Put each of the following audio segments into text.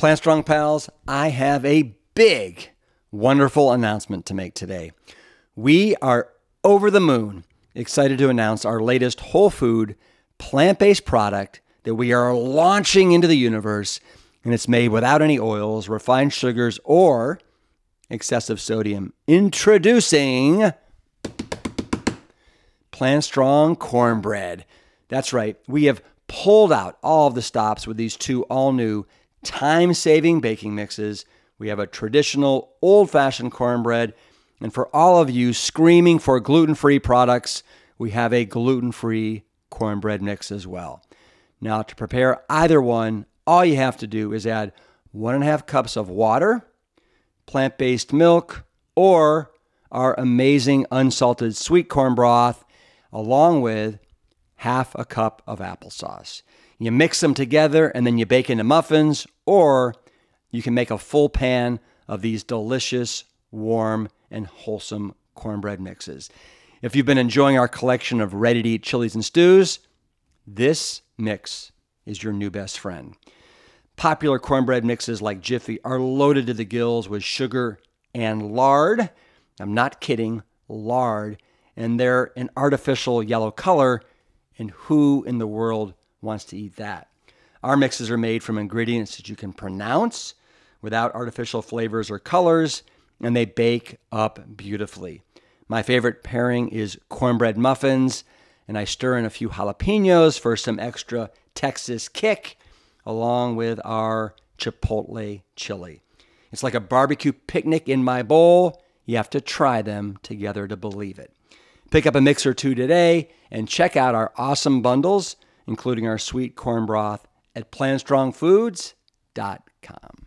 Plant Strong Pals, I have a big, wonderful announcement to make today. We are over the moon excited to announce our latest whole food, plant based product that we are launching into the universe. And it's made without any oils, refined sugars, or excessive sodium. Introducing Plant Strong Cornbread. That's right, we have pulled out all of the stops with these two all new time saving baking mixes. We have a traditional old fashioned cornbread. And for all of you screaming for gluten free products, we have a gluten free cornbread mix as well. Now, to prepare either one, all you have to do is add one and a half cups of water, plant based milk, or our amazing unsalted sweet corn broth, along with half a cup of applesauce. You mix them together and then you bake into muffins, or you can make a full pan of these delicious, warm, and wholesome cornbread mixes. If you've been enjoying our collection of ready to eat chilies and stews, this mix is your new best friend. Popular cornbread mixes like Jiffy are loaded to the gills with sugar and lard. I'm not kidding, lard. And they're an artificial yellow color. And who in the world wants to eat that. Our mixes are made from ingredients that you can pronounce without artificial flavors or colors, and they bake up beautifully. My favorite pairing is cornbread muffins, and I stir in a few jalapenos for some extra Texas kick, along with our chipotle chili. It's like a barbecue picnic in my bowl. You have to try them together to believe it. Pick up a mix or two today and check out our awesome bundles including our sweet corn broth at plantstrongfoods.com.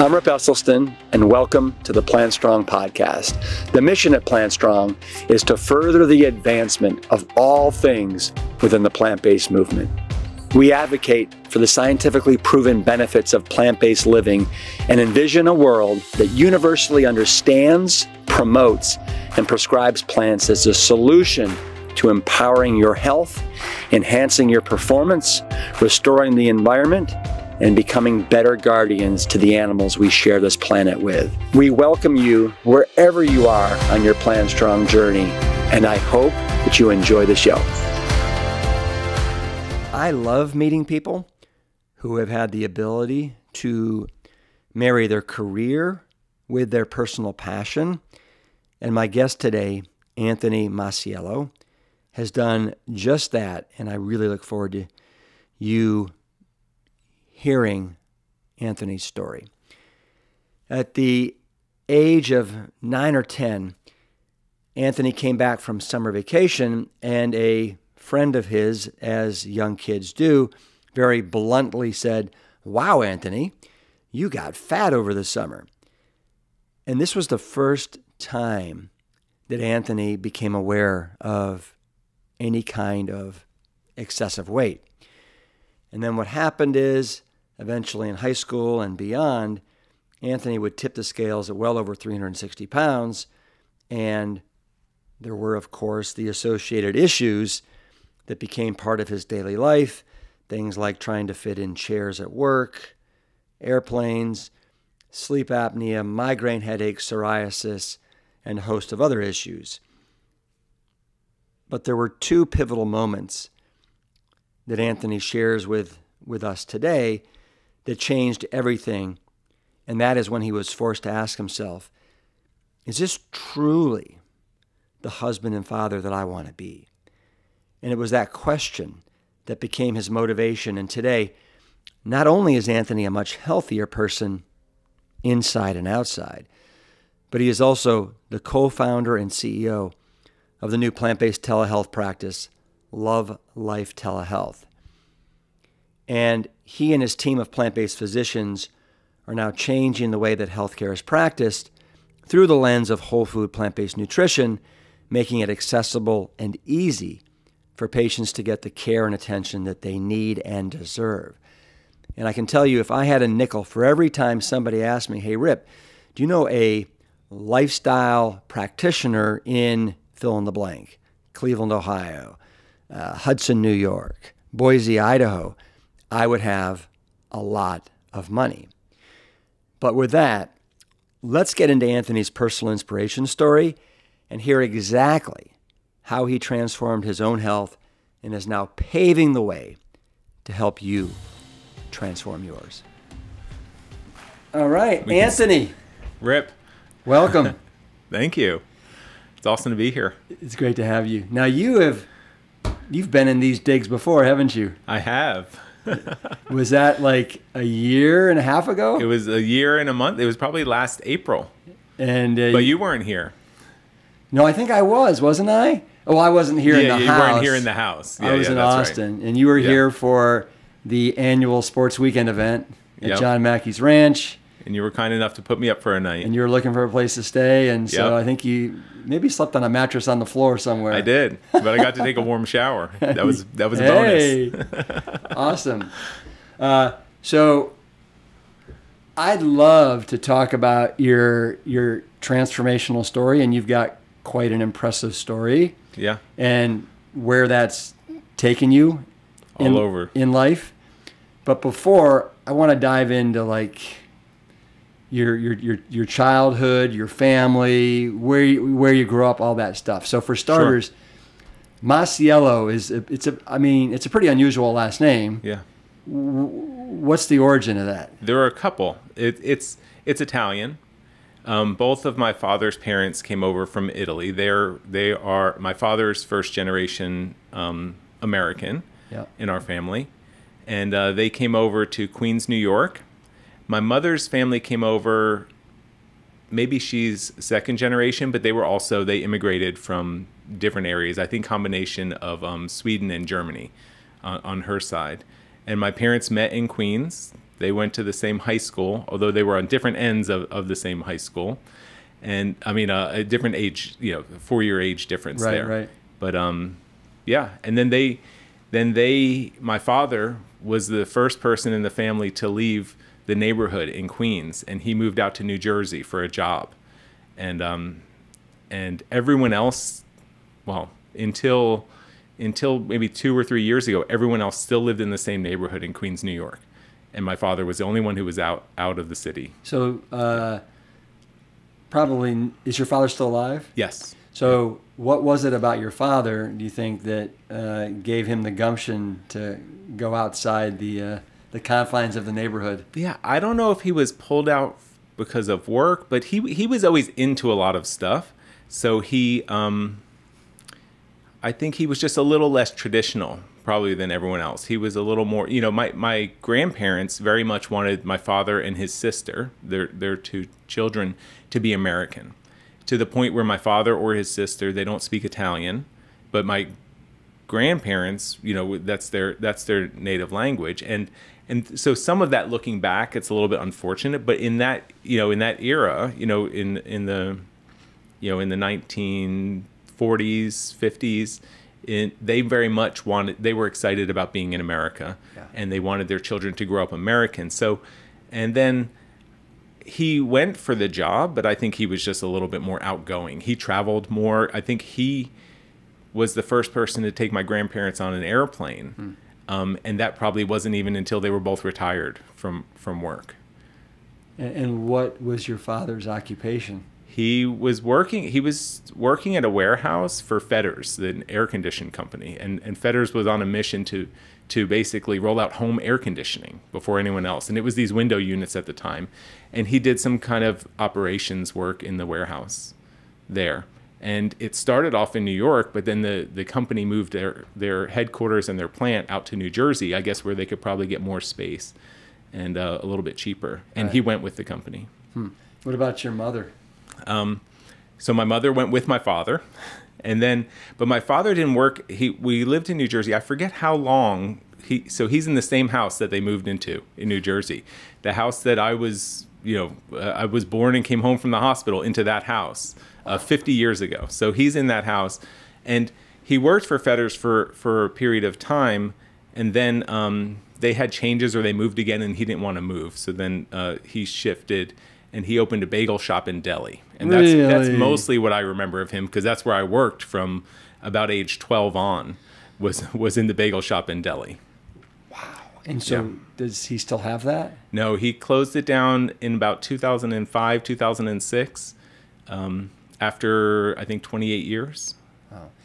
I'm Rip Esselstyn, and welcome to the Plant Strong podcast. The mission at Plant Strong is to further the advancement of all things within the plant based movement. We advocate for the scientifically proven benefits of plant based living and envision a world that universally understands, promotes, and prescribes plants as a solution to empowering your health, enhancing your performance, restoring the environment, and becoming better guardians to the animals we share this planet with. We welcome you wherever you are on your Plant Strong journey, and I hope that you enjoy the show. I love meeting people who have had the ability to marry their career with their personal passion. And my guest today, Anthony Masiello, has done just that. And I really look forward to you hearing Anthony's story. At the age of nine or 10, Anthony came back from summer vacation, and a friend of his, as young kids do, very bluntly said, Wow, Anthony, you got fat over the summer. And this was the first time that Anthony became aware of any kind of excessive weight. And then what happened is, eventually in high school and beyond, Anthony would tip the scales at well over 360 pounds. And there were, of course, the associated issues that became part of his daily life things like trying to fit in chairs at work, airplanes, sleep apnea, migraine headaches, psoriasis, and a host of other issues. But there were two pivotal moments that Anthony shares with, with us today that changed everything. And that is when he was forced to ask himself, is this truly the husband and father that I want to be? And it was that question that became his motivation. And today, not only is Anthony a much healthier person inside and outside, but he is also the co founder and CEO of the new plant based telehealth practice, Love Life Telehealth. And he and his team of plant based physicians are now changing the way that healthcare is practiced through the lens of whole food plant based nutrition, making it accessible and easy for patients to get the care and attention that they need and deserve. And I can tell you, if I had a nickel for every time somebody asked me, hey, Rip, do you know a lifestyle practitioner in fill in the blank, Cleveland, Ohio, uh, Hudson, New York, Boise, Idaho, I would have a lot of money. But with that, let's get into Anthony's personal inspiration story and hear exactly how he transformed his own health and is now paving the way to help you transform yours. All right, We can Anthony, Rip, welcome. thank you. It's awesome to be here. it's great to have you. Now you have you've been in these digs before, haven't you? I have. Was that like a year and a half ago? It was a year and a month. It was probably last April, and uh, but you weren't here. No, I think I was, wasn't I? Oh, I wasn't here in the you house. You weren't here in the house. Yeah, I was yeah, in that's right. Austin, and you were Yeah. here for the annual sports weekend event at Yep. John Mackey's Ranch, And you were kind enough to put me up for a night. and you were looking for a place to stay, and so Yep. I think you maybe slept on a mattress on the floor somewhere. I did, but I got to take a warm shower. That was that was a bonus. Hey, awesome. Uh, so, I'd love to talk about your your transformational story, and you've got quite an impressive story. Yeah, and where that's taken you all in, over. in life. But before, I want to dive into like your your your your childhood, your family, where you, where you grew up, all that stuff. So for starters, Masiello is a, it's a I mean it's a pretty unusual last name. Yeah, What's the origin of that? there are a couple. It, it's it's Italian. Um, both of my father's parents came over from Italy. They're they are my father's first generation um, American Yeah. in our family, and uh, they came over to Queens, New York. My mother's family came over. Maybe she's second generation, but they were also they immigrated from different areas. I think combination of um, Sweden and Germany on, on her side. And my parents met in Queens. They went to the same high school, although they were on different ends of, of the same high school. And I mean, uh, a different age, you know, four year age difference Right, there. right. But um, yeah. And then they, then they, my father was the first person in the family to leave the neighborhood in Queens, and he moved out to New Jersey for a job. And um, and everyone else, well, until until maybe two or three years ago, everyone else still lived in the same neighborhood in Queens, New York. And my father was the only one who was out out of the city. So uh, probably is your father still alive? Yes. So, what was it about your father? Do you think that uh, gave him the gumption to go outside the uh, the confines of the neighborhood? Yeah, I don't know if he was pulled out because of work, but he he was always into a lot of stuff. So he, um, I think he was just a little less traditional, probably than everyone else. He was a little more, you know, my my grandparents very much wanted my father and his sister, their their two children, to be American, to the point where my father or his sister they don't speak Italian, but my grandparents you know that's their that's their native language and and so some of that looking back it's a little bit unfortunate but in that you know in that era you know in in the you know in the 1940s 50s in, they very much wanted they were excited about being in america Yeah. and they wanted their children to grow up american. So and then he went for the job but i think he was just a little bit more outgoing. He traveled more. I think he was the first person to take my grandparents on an airplane, hmm. Um, and that probably wasn't even until they were both retired from from work. And, and what was your father's occupation? He was working. He was working at a warehouse for Fedders, the air conditioning company, and and Fedders was on a mission to to basically roll out home air conditioning before anyone else, and it was these window units at the time, and he did some kind of operations work in the warehouse there. And it started off in New York, but then the, the company moved their, their headquarters and their plant out to New Jersey, I guess, where they could probably get more space and uh, a little bit cheaper. And he went with the company. What about your mother? So my mother went with my father, and then, but my father didn't work. He we lived in New Jersey. I forget how long he. So he's in the same house that they moved into in New Jersey, the house that I was. You know, uh, I was born and came home from the hospital into that house uh, 50 years ago. So he's in that house, and he worked for Fedders for for a period of time, and then um, they had changes or they moved again, and he didn't want to move. So then uh, he shifted, and he opened a bagel shop in Delhi, and that's that's mostly what I remember of him because that's where I worked from about age 12 on was was in the bagel shop in Delhi. Wow! And so, Yeah. does he still have that? No, he closed it down in about 2005, 2006, um, after I think 28 years.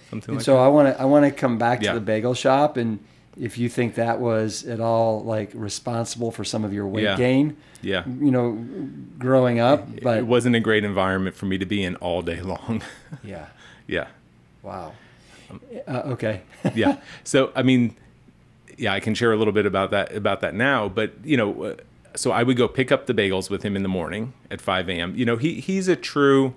Something And like so I want to I want to come back to the bagel shop and if you think that was at all like responsible for some of your weight Yeah. gain. Yeah. you know, growing up, but it wasn't a great environment for me to be in all day long. yeah, yeah. wow, uh, okay, yeah. So I mean, yeah, I can share a little bit about that about that now. But you know, uh, so I would go pick up the bagels with him in the morning at 5 a.m. You know, he he's a true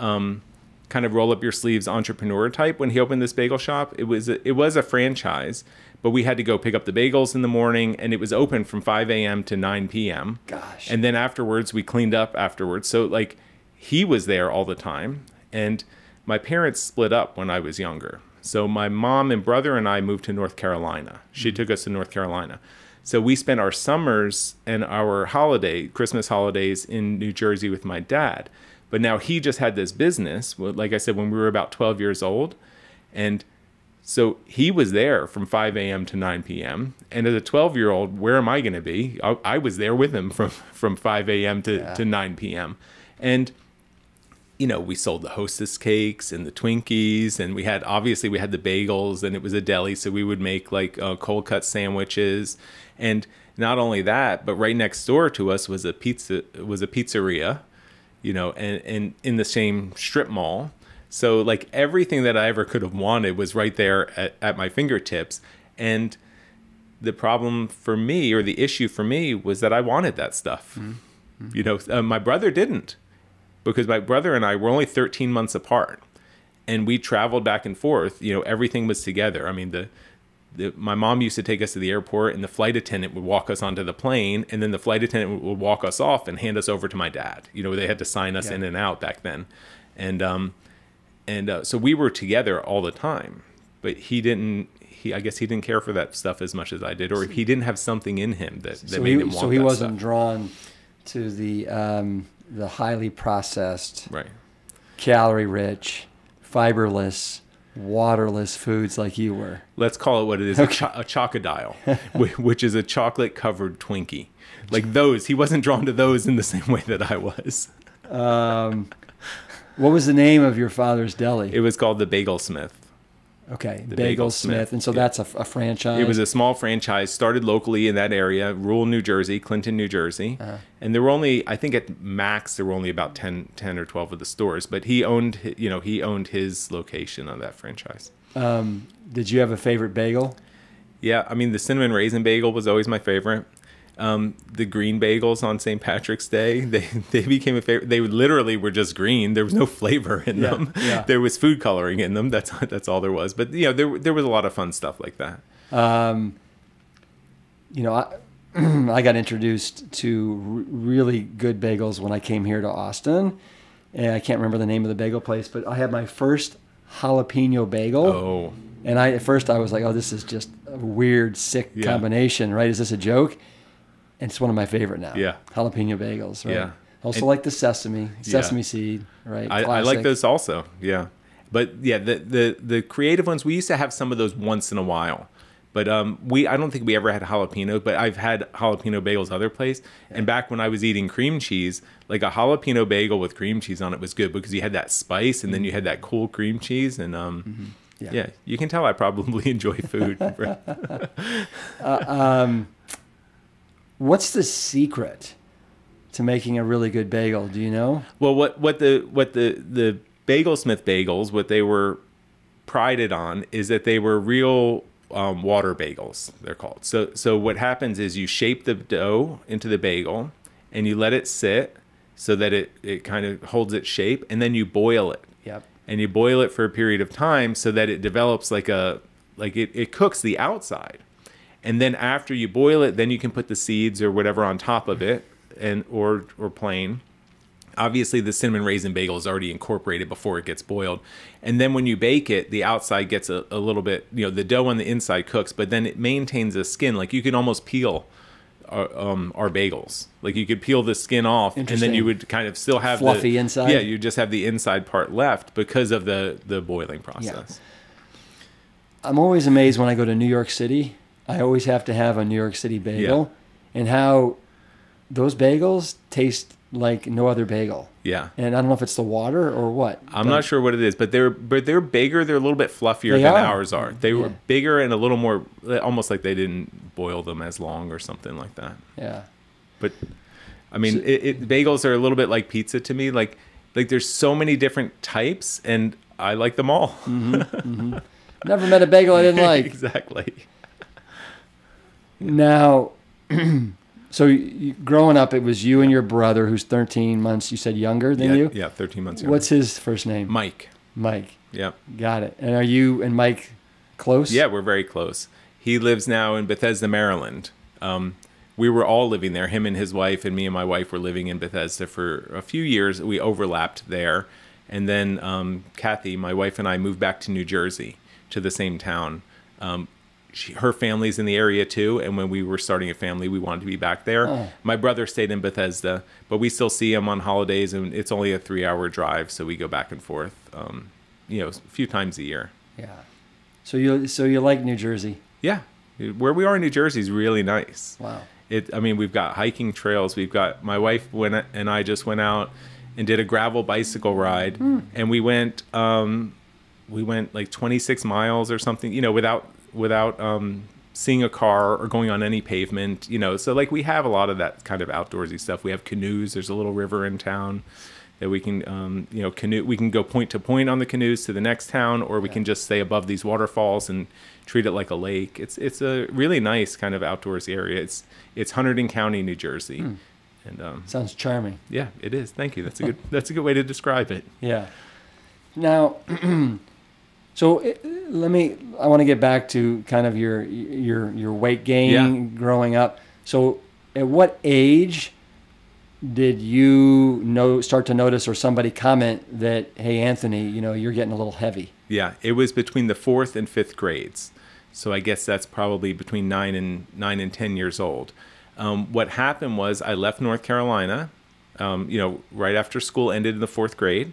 um, kind of roll up your sleeves entrepreneur type. When he opened this bagel shop, it was a, it was a franchise, but we had to go pick up the bagels in the morning, and it was open from 5 a.m. to 9 p.m. gosh, And then afterwards, we cleaned up afterwards. So like he was there all the time. And my parents split up when I was younger. So my mom and brother and I moved to North Carolina. She took us to North Carolina. So we spent our summers and our holiday, Christmas holidays in New Jersey with my dad. But now he just had this business, like I said, when we were about 12 years old. And so he was there from 5 a.m. to 9 p.m. And as a 12 year old, where am I going to be? I, I was there with him from, from 5 a.m. To, to 9 p.m. And, you know, we sold the hostess cakes and the Twinkies. And we had, obviously, we had the bagels and it was a deli. So we would make like uh, cold cut sandwiches. And not only that, but right next door to us was a pizza, was a pizzeria, you know, and, and in the same strip mall. So like everything that I ever could have wanted was right there at, at my fingertips. And the problem for me or the issue for me was that I wanted that stuff. You know, uh, my brother didn't because my brother and I were only 13 months apart and we traveled back and forth. You know, everything was together. I mean, the, the my mom used to take us to the airport and the flight attendant would walk us onto the plane and then the flight attendant would walk us off and hand us over to my dad. You know, they had to sign us Yeah. in and out back then. And um and uh, so we were together all the time but he didn't he i guess he didn't care for that stuff as much as i did or he didn't have something in him that, that so made he him want so he wasn't stuff. drawn to the um, the highly processed, right calorie rich, fiberless, waterless foods like you were. let's call it what it is a, cho- a chocodile which is a chocolate covered twinkie like those he wasn't drawn to those in the same way that i was Um, what was the name of your father's deli? it was called the bagel smith okay, the Bagel, Bagel Smith, Smith, and so yeah. that's a, a franchise. It was a small franchise, started locally in that area, rural New Jersey, Clinton, New Jersey. Uh-huh. And there were only, I think at max, there were only about 10, 10 or 12 of the stores, but he owned, you know, he owned his location of that franchise. Um, did you have a favorite bagel? Yeah, I mean, the cinnamon raisin bagel was always my favorite. Um, the green bagels on St. Patrick's Day, they, they became a favorite. They literally were just green. There was no flavor in Yeah, them. yeah. There was food coloring in them. That's that's all there was. But you know, there there was a lot of fun stuff like that. Um, you know, I, I got introduced to r- really good bagels when I came here to Austin. And I can't remember the name of the bagel place, but I had my first jalapeno bagel. Oh, And I at first I was like, "Oh, this is just a weird, sick Yeah. combination, right? Is this a joke?" And it's one of my favorite now. Yeah. jalapeno bagels. Right? Yeah. Also And- like the sesame, sesame seed, right? I, I like those also. Yeah, but yeah, the, the the creative ones we used to have some of those once in a while, but um, we I don't think we ever had jalapeno. But I've had jalapeno bagels other place, and back when I was eating cream cheese, like a jalapeno bagel with cream cheese on it was good because you had that spice and then you had that cool cream cheese and um. Mm-hmm. Yeah. Yeah. you can tell I probably enjoy food. What's the secret to making a really good bagel? Do you know? Well, what what the what the the Bagel Smith bagels, what they were prided on is that they were real um, water bagels. They're called. So so what happens is you shape the dough into the bagel, and you let it sit so that it it kind of holds its shape, and then you boil it, Yep. and you boil it for a period of time so that it develops like a like it, it cooks the outside and then after you boil it then you can put the seeds or whatever on top of it and or or plain. Obviously the cinnamon raisin bagel is already incorporated before it gets boiled. And then when you bake it the outside gets a, a little bit you know the dough on the inside cooks but then it maintains a skin. Like you can almost peel our, um, our bagels. Like you could peel the skin off and then you would kind of still have Fluffy the, inside? yeah you just have the inside part left because of the the boiling process. I'm always amazed when I go to New York City I always have to have a New York City bagel, and how those bagels taste like no other bagel. Yeah. And I don't know if it's the water or what. I'm not sure what it is, but they're but they're bigger. They're a little bit fluffier than are. ours are. They were bigger and a little more, almost like they didn't boil them as long or something like that. Yeah. But I mean, it, it, bagels are a little bit like pizza to me. Like like there's so many different types, and I like them all. Mm-hmm, mm-hmm. Never met a bagel I didn't like. exactly. Now, so you, growing up, it was you and your brother, who's 13 months. You said younger than Yeah, you. yeah, 13 months. Younger. What's his first name? Mike? Mike. Yeah, Got it. And are you and Mike close? yeah, we're very close. He lives now in Bethesda, Maryland. Um, we were all living there. Him and his wife, and me and my wife were living in Bethesda for a few years. We overlapped there, and then um, Kathy, my wife, and I moved back to New Jersey to the same town. Um, she, her family's in the area too, and when we were starting a family, we wanted to be back there. Oh. My brother stayed in Bethesda, but we still see him on holidays, and it's only a three-hour drive, so we go back and forth, um, you know, a few times a year. Yeah. So you so you like New Jersey? Yeah, where we are in New Jersey is really nice. Wow. It, I mean, we've got hiking trails. We've got my wife went and I just went out and did a gravel bicycle ride, and we went, um, we went like 26 miles or something, you know, without without um, seeing a car or going on any pavement, you know. So like we have a lot of that kind of outdoorsy stuff. We have canoes. There's a little river in town that we can, um, you know, canoe. We can go point to point on the canoes to the next town, or we can just stay above these waterfalls and treat it like a lake. It's it's a really nice kind of outdoors area. It's it's Hunterdon County, New Jersey, and um, Sounds charming. yeah, it is. Thank you. That's a good that's a good way to describe it. Yeah. Now, so it, let me. I want to get back to kind of your your your weight gain Yeah. growing up. So, at what age did you know start to notice or somebody comment that hey Anthony, you know you're getting a little heavy? Yeah, it was between the fourth and fifth grades. So I guess that's probably between nine and nine and ten years old. Um, what happened was I left North Carolina, um, you know, right after school ended in the fourth grade,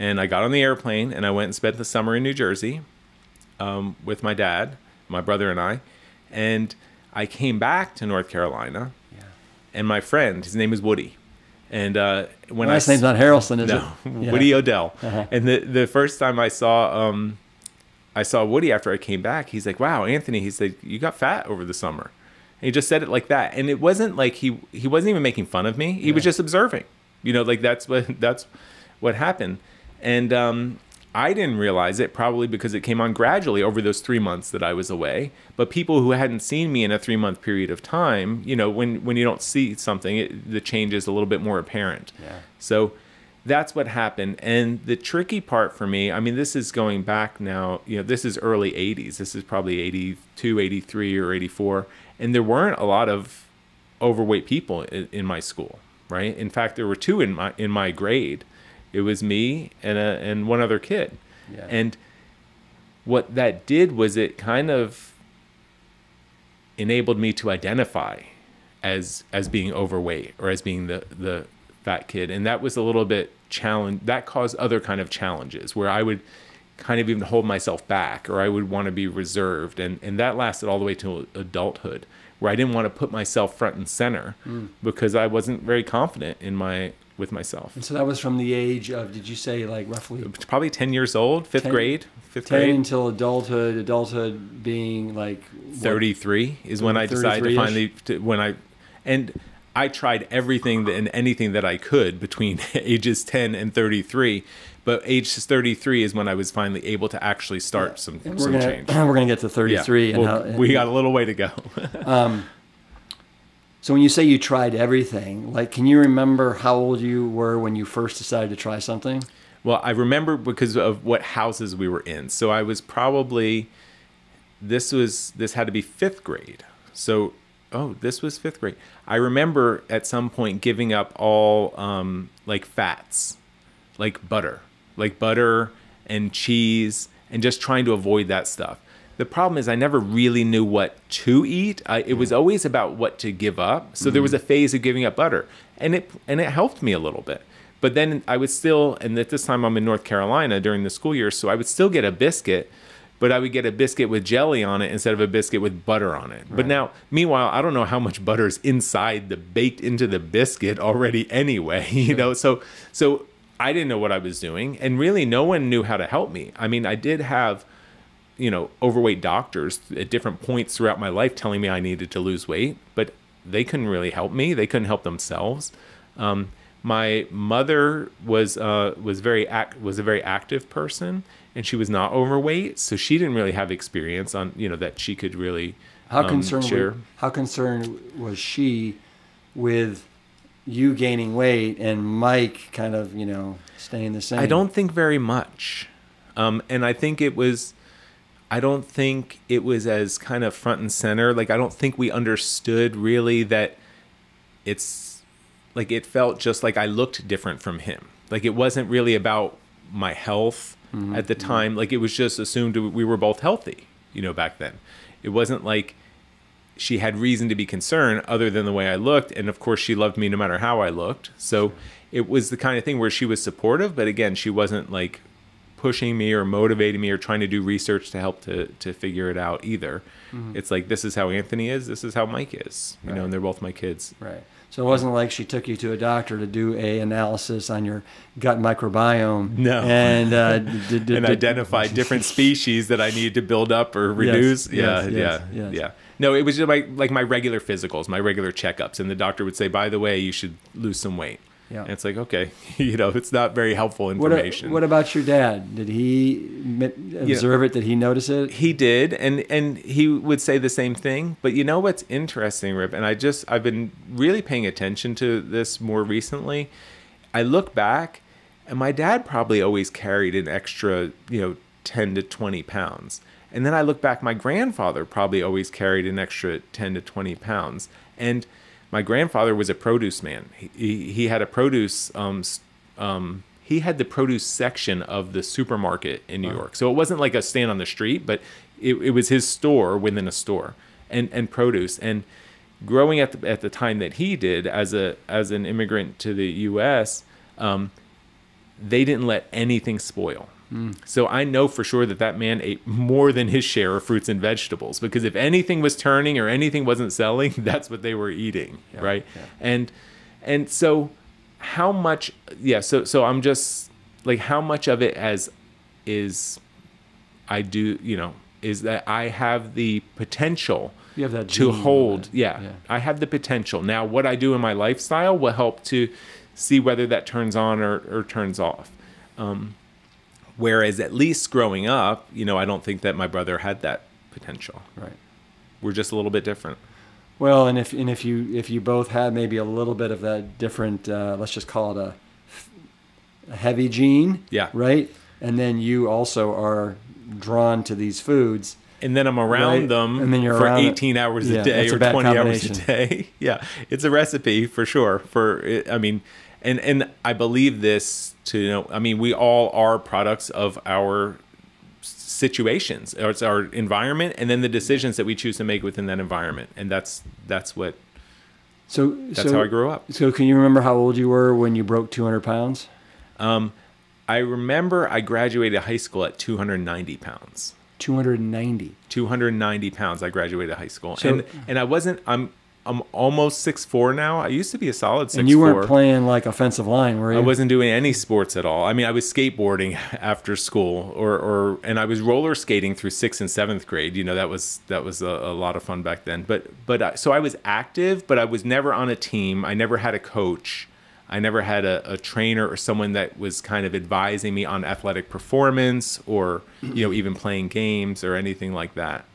and I got on the airplane and I went and spent the summer in New Jersey um, with my dad, my brother, and I, and I came back to North Carolina, Yeah. and my friend, his name is Woody, and uh, when I Last s- name's not Harrelson, is no, it? Yeah. Woody Odell. Uh-huh. And the the first time I saw um, I saw Woody after I came back, he's like, "Wow, Anthony," he said, "You got fat over the summer." And he just said it like that, and it wasn't like he he wasn't even making fun of me. He was just observing. You know, like that's what that's what happened. And um, I didn't realize it probably because it came on gradually over those three months that I was away. But people who hadn't seen me in a three month period of time, you know, when when you don't see something, it, the change is a little bit more apparent. Yeah. So that's what happened. And the tricky part for me, I mean, this is going back now, you know, this is early 80s. This is probably 82, 83, or 84. And there weren't a lot of overweight people in, in my school, right? In fact, there were two in my in my grade. It was me and a, and one other kid. Yeah. And what that did was it kind of enabled me to identify as as being overweight or as being the the fat kid and that was a little bit challenge that caused other kind of challenges where I would kind of even hold myself back or I would want to be reserved and and that lasted all the way to adulthood where I didn't want to put myself front and center hmm. because I wasn't very confident in my with myself. And so that was from the age of did you say like roughly probably 10 years old fifth 10 grade fifth 10 grade. until adulthood, adulthood being like what? 33 is when I decided to finally to, when I and I tried everything and anything that I could between ages 10 and 33 but age 33 is when I was finally able to actually start some, we're some gonna change. we're gonna get to 33 and, Well, how, and we got a little way to go um, So when you say you tried everything, like can you remember how old you were when you first decided to try something? Well, I remember because of what houses we were in. So I was probably this was this had to be 5th grade. So oh, this was 5th grade. I remember at some point giving up all um like fats, like butter, like butter and cheese and just trying to avoid that stuff. The problem is I never really knew what to eat. I, it was always about what to give up. So there was a mm-hmm. phase of giving up butter, and it and it helped me a little bit. But then I would still, and at this time I'm in North Carolina during the school year, so I would still get a biscuit, but I would get a biscuit with jelly on it instead of a biscuit with butter on it. But now, meanwhile, I don't know how much butter is inside the baked into the biscuit already anyway, you know. So so I didn't know what I was doing and really no one knew how to help me. I mean, I did have you know, overweight doctors at different points throughout my life telling me I needed to lose weight, but they couldn't really help me. They couldn't help themselves. Um, my mother was uh, was very act- was a very active person, and she was not overweight, so she didn't really have experience on you know that she could really. How um, concerned share. how concerned was she with you gaining weight and Mike kind of you know staying the same? I don't think very much. Um, and I think it was, I don't think it was as kind of front and center. Like, I don't think we understood really that it's like it felt just like I looked different from him. Like, it wasn't really about my health mm-hmm. at the mm-hmm. time. Like, it was just assumed we were both healthy, you know, back then. It wasn't like she had reason to be concerned other than the way I looked. And of course, she loved me no matter how I looked. So it was the kind of thing where she was supportive, but again, she wasn't like pushing me or motivating me or trying to do research to help to, to figure it out either. It's like, this is how Anthony is, this is how Mike is, you know, and they're both my kids. Right. So it wasn't like she took you to a doctor to do a analysis on your gut microbiome. No. And uh, did, did, and did- identify different species that I need to build up or reduce. yeah, yes, yeah, yes, yes. yeah. No, it was just like like my regular physicals, my regular checkups, and the doctor would say, "By the way, you should lose some weight." Yeah. And it's like, okay, you know, it's not very helpful information. what about your dad? Did he observe it? Did he notice it? he did, and and he would say the same thing. But you know what's interesting, Rip, and I just I've been really paying attention to this more recently. I look back, and my dad probably always carried an extra, you know, ten to twenty pounds. And then I look back, my grandfather probably always carried an extra ten to twenty pounds, and my grandfather was a produce man. He he, he had a produce um, um, he had the produce section of the supermarket in New York. So it wasn't like a stand on the street, but it, it was his store within a store and, and produce. And growing at the, at the time that he did as a as an immigrant to the U.S., um, they didn't let anything spoil. So I know for sure that that man ate more than his share of fruits and vegetables because if anything was turning or anything wasn't selling, that's what they were eating, right? yeah. And and so how much yeah, so so I'm just like how much of it as is I do, you know, is that I have the potential You have that to hold. Yeah, yeah. I have the potential. Now, what I do in my lifestyle will help to see whether that turns on or, or turns off. Um, whereas, at least growing up, you know, I don't think that my brother had that potential. Right. We're just a little bit different. Well, and if and if you if you both had maybe a little bit of that different, uh, let's just call it a, a heavy gene. Yeah. Right. And then you also are drawn to these foods. And then I'm around Right. them And then you're for around it. 18 hours Yeah, a day that's a or 20 hours a day. yeah, it's a recipe for sure. For I mean, and and I believe this to you know. I mean, we all are products of our situations. Or It's our environment, and then the decisions that we choose to make within that environment, and that's that's what So that's so, how I grew up. So can you remember how old you were when you broke 200 pounds? Um, I remember I graduated high school at 290 pounds. 290. 290 pounds. I graduated high school, So- and and I wasn't. I'm I'm almost six four now. I used to be a solid six and you weren't playing like offensive line, were you? I wasn't doing any sports at all. I mean, I was skateboarding after school, or, or and I was roller skating through sixth and seventh grade. You know, that was that was a, a lot of fun back then. But but I, so I was active, but I was never on a team. I never had a coach. I never had a, a trainer or someone that was kind of advising me on athletic performance, or you know, even playing games or anything like that.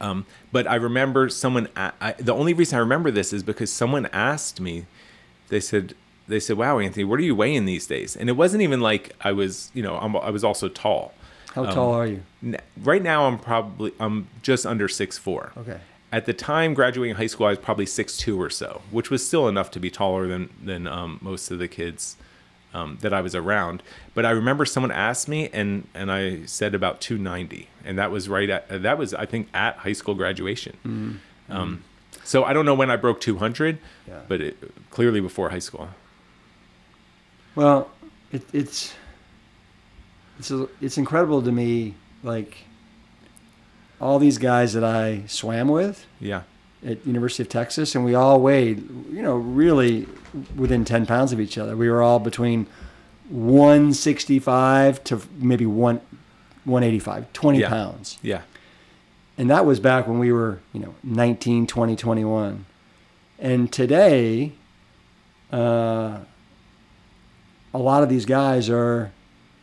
Um, but I remember someone. a- I, the only reason I remember this is because someone asked me. They said, "They said, wow, Anthony, what are you weighing these days?" And it wasn't even like I was, you know, I'm, I was also tall. How tall are you? N- Right now, I'm probably I'm just under six four. Okay. At the time graduating high school, I was probably six two or so, which was still enough to be taller than than um, most of the kids um, that I was around. But I remember someone asked me, and and I said about two ninety, and that was right at that was I think at high school graduation. Um, so I don't know when I broke two hundred, Yeah. but it, clearly before high school. Well, it, it's it's a, it's incredible to me like all these guys that I swam with Yeah. At University of Texas, and we all weighed, you know, really within 10 pounds of each other. We were all between 165 to maybe one 185, 20 Yeah. pounds. Yeah. And that was back when we were, you know, 19, 20, 21. And today, uh, a lot of these guys are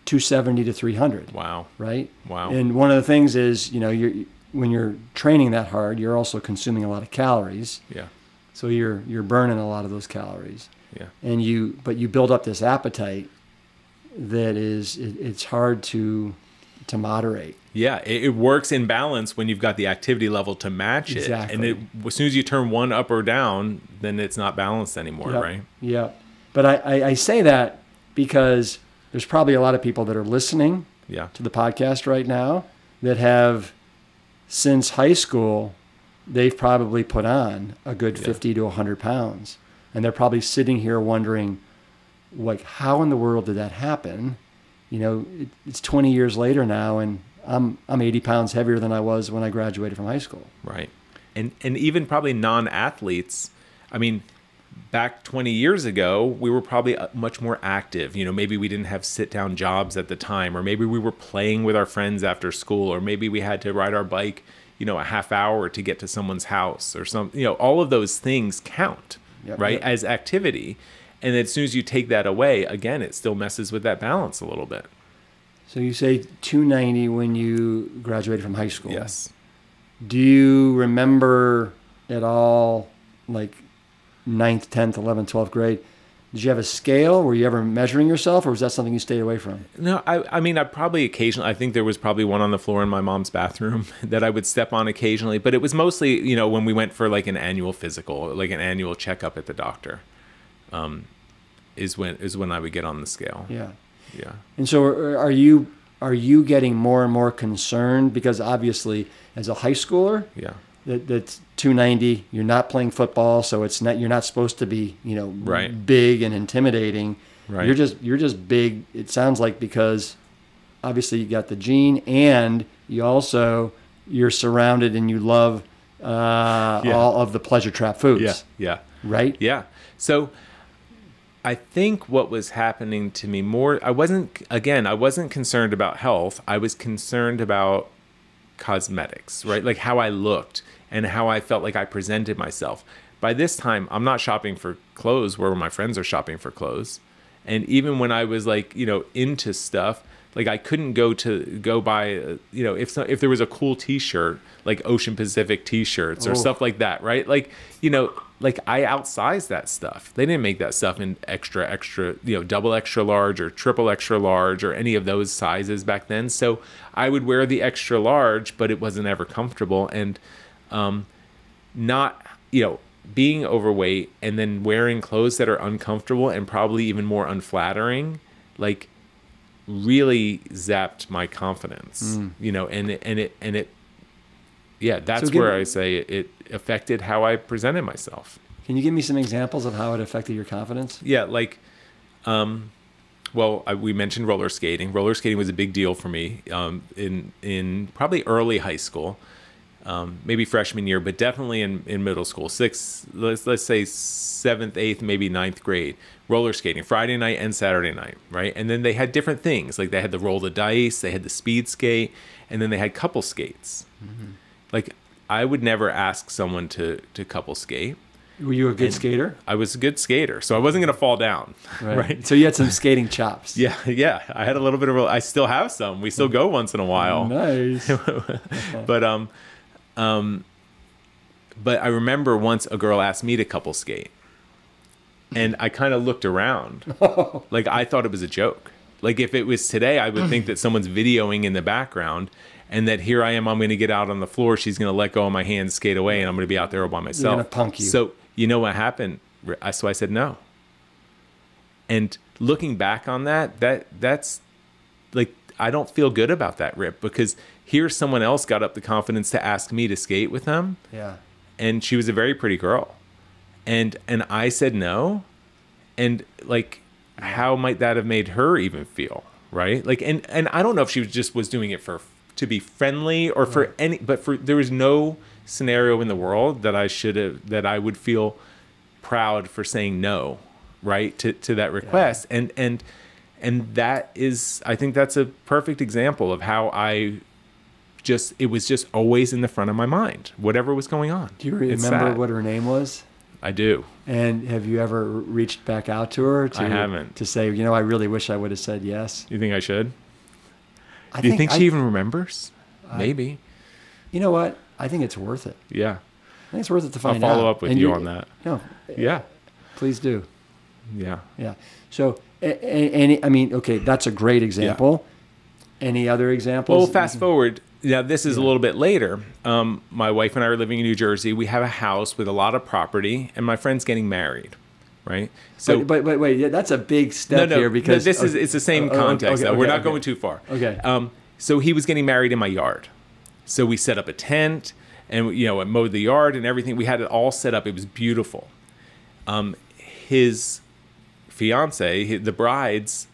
270 to 300, Wow. right? Wow. And one of the things is, you know, you're, when you're training that hard, you're also consuming a lot of calories. Yeah. So you're you're burning a lot of those calories, Yeah. and you but you build up this appetite that is it, it's hard to to moderate. Yeah, it, it works in balance when you've got the activity level to match it. Exactly. And it, as soon as you turn one up or down, then it's not balanced anymore, Yep. right? Yeah. But I, I, I say that because there's probably a lot of people that are listening Yeah. to the podcast right now that have since high school they've probably put on a good Yeah. 50 to 100 pounds and they're probably sitting here wondering like how in the world did that happen you know it, it's 20 years later now and i'm i'm 80 pounds heavier than i was when i graduated from high school Right. And and even probably non-athletes, I mean, back 20 years ago, we were probably uh, much more active. You know, maybe we didn't have sit-down jobs at the time or maybe we were playing with our friends after school or maybe we had to ride our bike, you know, a half hour to get to someone's house or some, you know, all of those things count, Yep, right? yep. As activity. And as soon as you take that away, again, it still messes with that balance a little bit. so you say 290 when you graduated from high school Yes. Do you remember at all, like ninth, 10th, 11th, 12th grade? Did you have a scale? Were you ever measuring yourself, or was that something you stayed away from? No, I, I mean, I probably occasionally, I think there was probably one on the floor in my mom's bathroom that I would step on occasionally, but it was mostly, you know, when we went for like an annual physical, like an annual checkup at the doctor, um, is when, is when I would get on the scale. Yeah. Yeah. And so, are are you are you getting more and more concerned because obviously, as a high schooler, Yeah. That that's 290. You're not playing football, so it's not you're not supposed to be you know Right. big and intimidating. Right. You're just you're just big. It sounds like because obviously you got the gene, and you also you're surrounded and you love uh, Yeah. all of the pleasure trap foods. Yeah. Yeah. Right. Yeah. So I think what was happening to me more, I wasn't, again, I wasn't concerned about health. I was concerned about cosmetics, right? Like how I looked and how I felt like I presented myself. By this time, I'm not shopping for clothes where my friends are shopping for clothes. And even when I was like, you know, into stuff, like I couldn't go to go buy, uh, you know, if so, if there was a cool T-shirt, like Ocean Pacific T-shirts or Oh. stuff like that, right? Like, you know, like I outsized that stuff. They didn't make that stuff in extra, extra, you know, double extra large or triple extra large or any of those sizes back then. So I would wear the extra large, but it wasn't ever comfortable and um, not, you know, being overweight and then wearing clothes that are uncomfortable and probably even more unflattering, like really zapped my confidence, you know, and it, and it, and it, yeah, that's give where me- I say it, it affected how I presented myself. Can you give me some examples of how it affected your confidence? Yeah, like, um, well, I, we mentioned roller skating. Roller skating was a big deal for me um, in in probably early high school, um, maybe freshman year, but definitely in, in middle school, sixth, let's let's say seventh, eighth, maybe ninth grade. Roller skating Friday night and Saturday night, right? And then they had different things, like they had the roll the dice, they had the speed skate, and then they had couple skates. Like I would never ask someone to to couple skate. Were you a good skater? I was a good skater, so I wasn't gonna fall down, right? So you had some skating chops. Yeah, yeah. I had a little bit of. I still have some. We still go once in a while. Nice. But um, um, but I remember once a girl asked me to couple skate, and I kind of looked around, like I thought it was a joke. Like if it was today, I would think that someone's videoing in the background, and that here I am. I'm going to get out on the floor. She's going to let go of my hand, skate away, and I'm going to be out there all by myself. gonna punk you. So you know what happened? I- So I said no. And looking back on that, that that's like I don't feel good about that rip because here someone else got up the confidence to ask me to skate with them Yeah. and she was a very pretty girl. And and I said no. And like how might that have made her even feel, right? Like and and I don't know if she was just was doing it for to be friendly or for any but for there was no scenario in the world that I should have that I would feel proud for saying no, right? To to that request. And and and that is I think that's a perfect example of how I just it was just always in the front of my mind, whatever was going on. Do you remember what her name was? I do. And have you ever reached back out to her to I haven't. to say, you know, I really wish I would have said yes? You think I should? I Do you think I- she even remembers? Maybe. You know what? I think it's worth it. Yeah. I think it's worth it to find out. I'll follow out. up with And you you're- on that. No, Yeah. please do. Yeah. Yeah. So, any, I mean, okay, that's a great example. Any other examples? Well, fast forward. Now, this is a little bit later. Um, my wife and I are living in New Jersey. We have a house with a lot of property, and my friend's getting married, right? So, but, but, but wait, yeah, that's a big step no, no, here because this is it's the same oh, context. okay, though. We're okay, not okay. going too far. Okay. Um, so he was getting married in my yard. So we set up a tent, and you know, and mowed the yard and everything. We had it all set up. It was beautiful. Um, his fiance, the bride's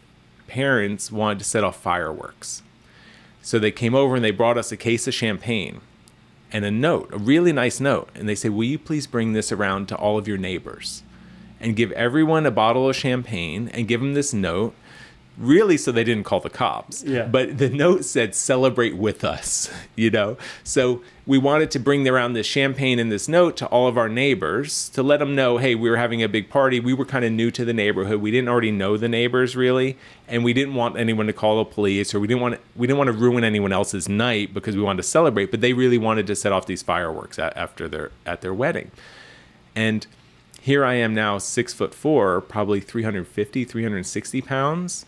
parents, wanted to set off fireworks. So they came over and they brought us a case of champagne and a note, a really nice note. And they said, Will you please bring this around to all of your neighbors and give everyone a bottle of champagne and give them this note? Really, so they didn't call the cops. Yeah. But the note said, Celebrate with us, you know? So we wanted to bring around this champagne and this note to all of our neighbors to let them know, hey, we were having a big party. We were kind of new to the neighborhood. We didn't already know the neighbors really, and we didn't want anyone to call the police or we didn't want we didn't want to ruin anyone else's night because we wanted to celebrate. But they really wanted to set off these fireworks a- after their at their wedding, and here I am now, six foot four, probably 350, 360 pounds.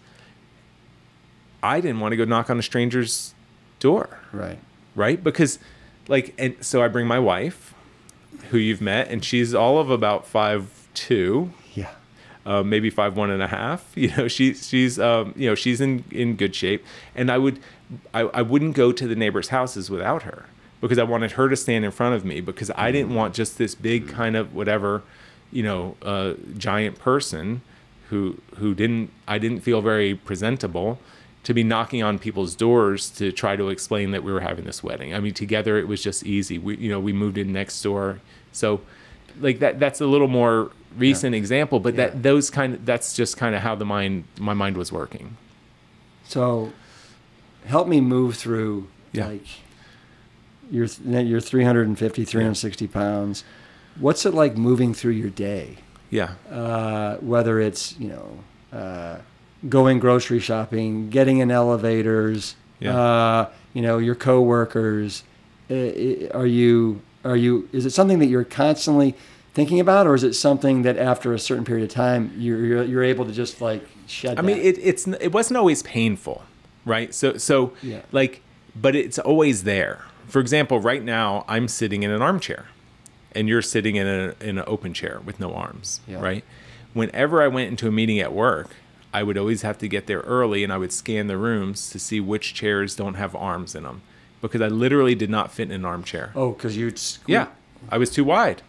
I didn't want to go knock on a stranger's door right. right? Because, like, and so I bring my wife, who you've met, and she's all of about five two, Yeah. uh, maybe five one and a half. You know, she she's um, you know she's in in good shape, and I would I, I wouldn't go to the neighbors' houses without her because I wanted her to stand in front of me because I didn't want just this big kind of whatever, you know, uh, giant person who who didn't I didn't feel very presentable to be knocking on people's doors to try to explain that we were having this wedding. I mean, together it was just easy. We you know we moved in next door, so like that that's a little more recent example, but Yeah. that those kind of that's just kind of how the mind my mind was working. So, help me move through Yeah. like you're you're 350, 360 pounds. What's it like moving through your day? Yeah. uh, whether it's you know uh, going grocery shopping, getting in elevators, Yeah. uh, you know your coworkers. Are you are you? Is it something that you're constantly thinking about, or is it something that after a certain period of time you're you're, you're able to just like shed? I mean, it, it's it wasn't always painful, right? So so Yeah. like, but it's always there. For example, right now I'm sitting in an armchair, and you're sitting in a in an open chair with no arms, Yeah. right? Whenever I went into a meeting at work, I would always have to get there early, and I would scan the rooms to see which chairs don't have arms in them, because I literally did not fit in an armchair. oh, because you'd sque- Yeah, I was too wide.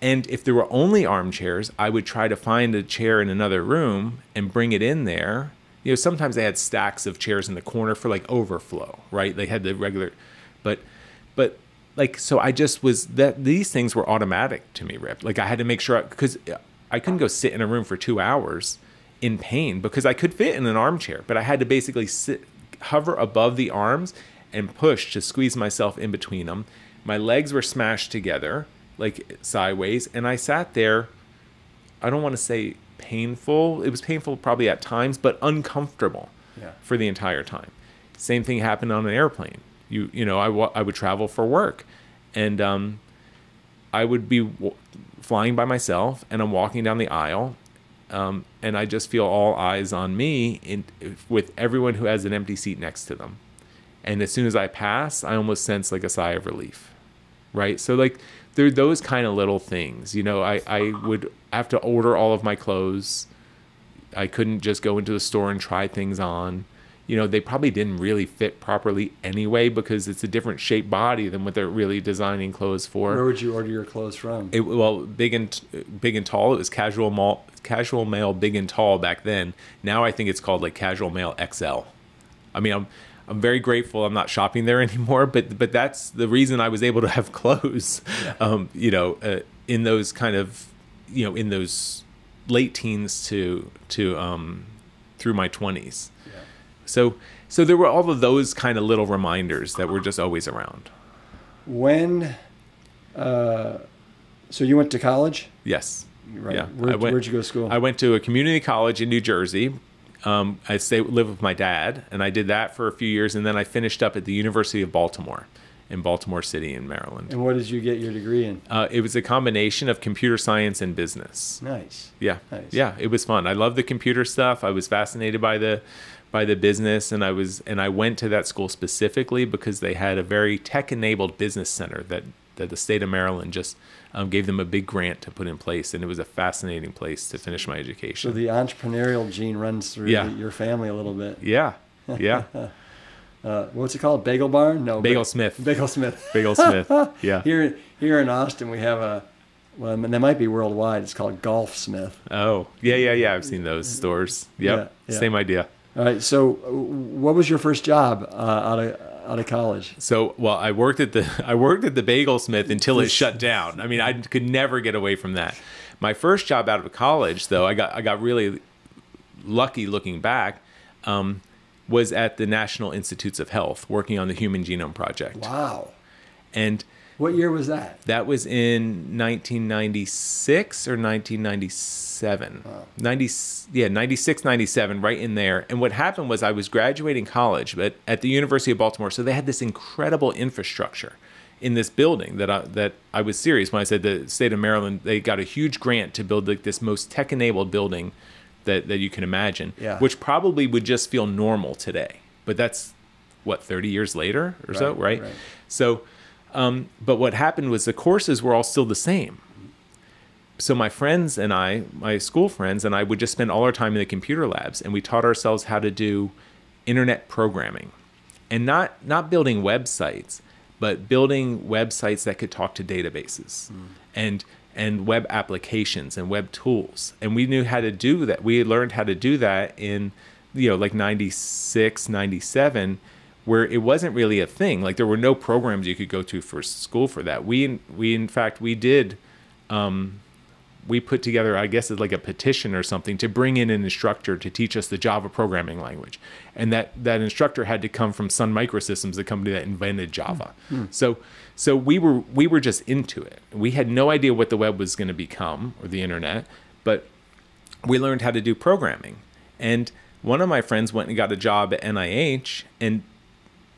And if there were only armchairs, I would try to find a chair in another room and bring it in there. You know, sometimes they had stacks of chairs in the corner for like overflow, right? They had the regular, but, but like, so I just was that these things were automatic to me, Rip. Like I had to make sure because I couldn't go sit in a room for two hours in pain because I could fit in an armchair, but I had to basically sit, hover above the arms and push to squeeze myself in between them. My legs were smashed together, like sideways, and I sat there. I don't want to say painful. It was painful probably at times, but uncomfortable Yeah. for the entire time. Same thing happened on an airplane. You you know I I would travel for work, and um, I would be flying by myself, and I'm walking down the aisle, um, and I just feel all eyes on me, in, with everyone who has an empty seat next to them. And as soon as I pass, I almost sense like a sigh of relief, right? So like there are those kind of little things, you know. I I would have to order all of my clothes. I couldn't just go into the store and try things on. You know, they probably didn't really fit properly anyway because it's a different shaped body than what they're really designing clothes for. Where would you order your clothes from? It, well, big and big and tall. It was casual mall, casual male, big and tall back then. Now I think it's called like casual male XL. I mean, I'm I'm very grateful I'm not shopping there anymore. But but that's the reason I was able to have clothes, yeah. um, you know, uh, in those kind of, you know, in those late teens to to um, through my 20s. So so there were all of those kind of little reminders that were just always around. When, uh, so you went to college? Yes. Right. Yeah. Where, went, where'd you go to school? I went to a community college in New Jersey. Um, I stay live with my dad, and I did that for a few years, and then I finished up at the University of Baltimore in Baltimore City in Maryland. And what did you get your degree in? Uh, it was a combination of computer science and business. Nice. Yeah. Nice. Yeah, it was fun. I love the computer stuff. I was fascinated by the by the business and I was and I went to that school specifically because they had a very tech enabled business center that that the state of Maryland just um, gave them a big grant to put in place, and it was a fascinating place to finish my education. So the entrepreneurial gene runs through yeah. your family a little bit. Yeah, yeah. uh, what's it called? Bagel Barn? No, Bagel Smith. Bagel Smith. Bagel Smith. Yeah. here, here in Austin, we have a. Well, I mean, they might be worldwide. It's called Golfsmith. Oh, yeah, yeah, yeah. I've seen those stores. Yep, yeah, yeah. same idea. All right. So, what was your first job uh, out of out of college? So, well, I worked at the I worked at the Bagel Smith until it shut down. I mean, I could never get away from that. My first job out of college, though, I got I got really lucky looking back. Um, was at the National Institutes of Health working on the Human Genome Project. Wow. And what year was that? That was in 1996 or 1997. Wow. 90 yeah, 96 97 right in there. And what happened was I was graduating college but at the University of Baltimore so they had this incredible infrastructure in this building that I, that I was serious when I said the state of Maryland they got a huge grant to build like this most tech enabled building that, that you can imagine, yeah. which probably would just feel normal today. But that's what 30 years later or right, so, right? right. So, um, but what happened was the courses were all still the same. So my friends and I, my school friends and I, would just spend all our time in the computer labs, and we taught ourselves how to do internet programming, and not not building websites, but building websites that could talk to databases, mm. and and web applications and web tools. And we knew how to do that. We learned how to do that in, you know, like 96, 97, where it wasn't really a thing. Like there were no programs you could go to for school for that. We, we in fact, we did, um, we put together, I guess it's like a petition or something to bring in an instructor to teach us the Java programming language. And that, that instructor had to come from Sun Microsystems, the company that invented Java. Mm-hmm. So, so we were, we were just into it. We had no idea what the web was going to become or the internet, but we learned how to do programming. And one of my friends went and got a job at NIH and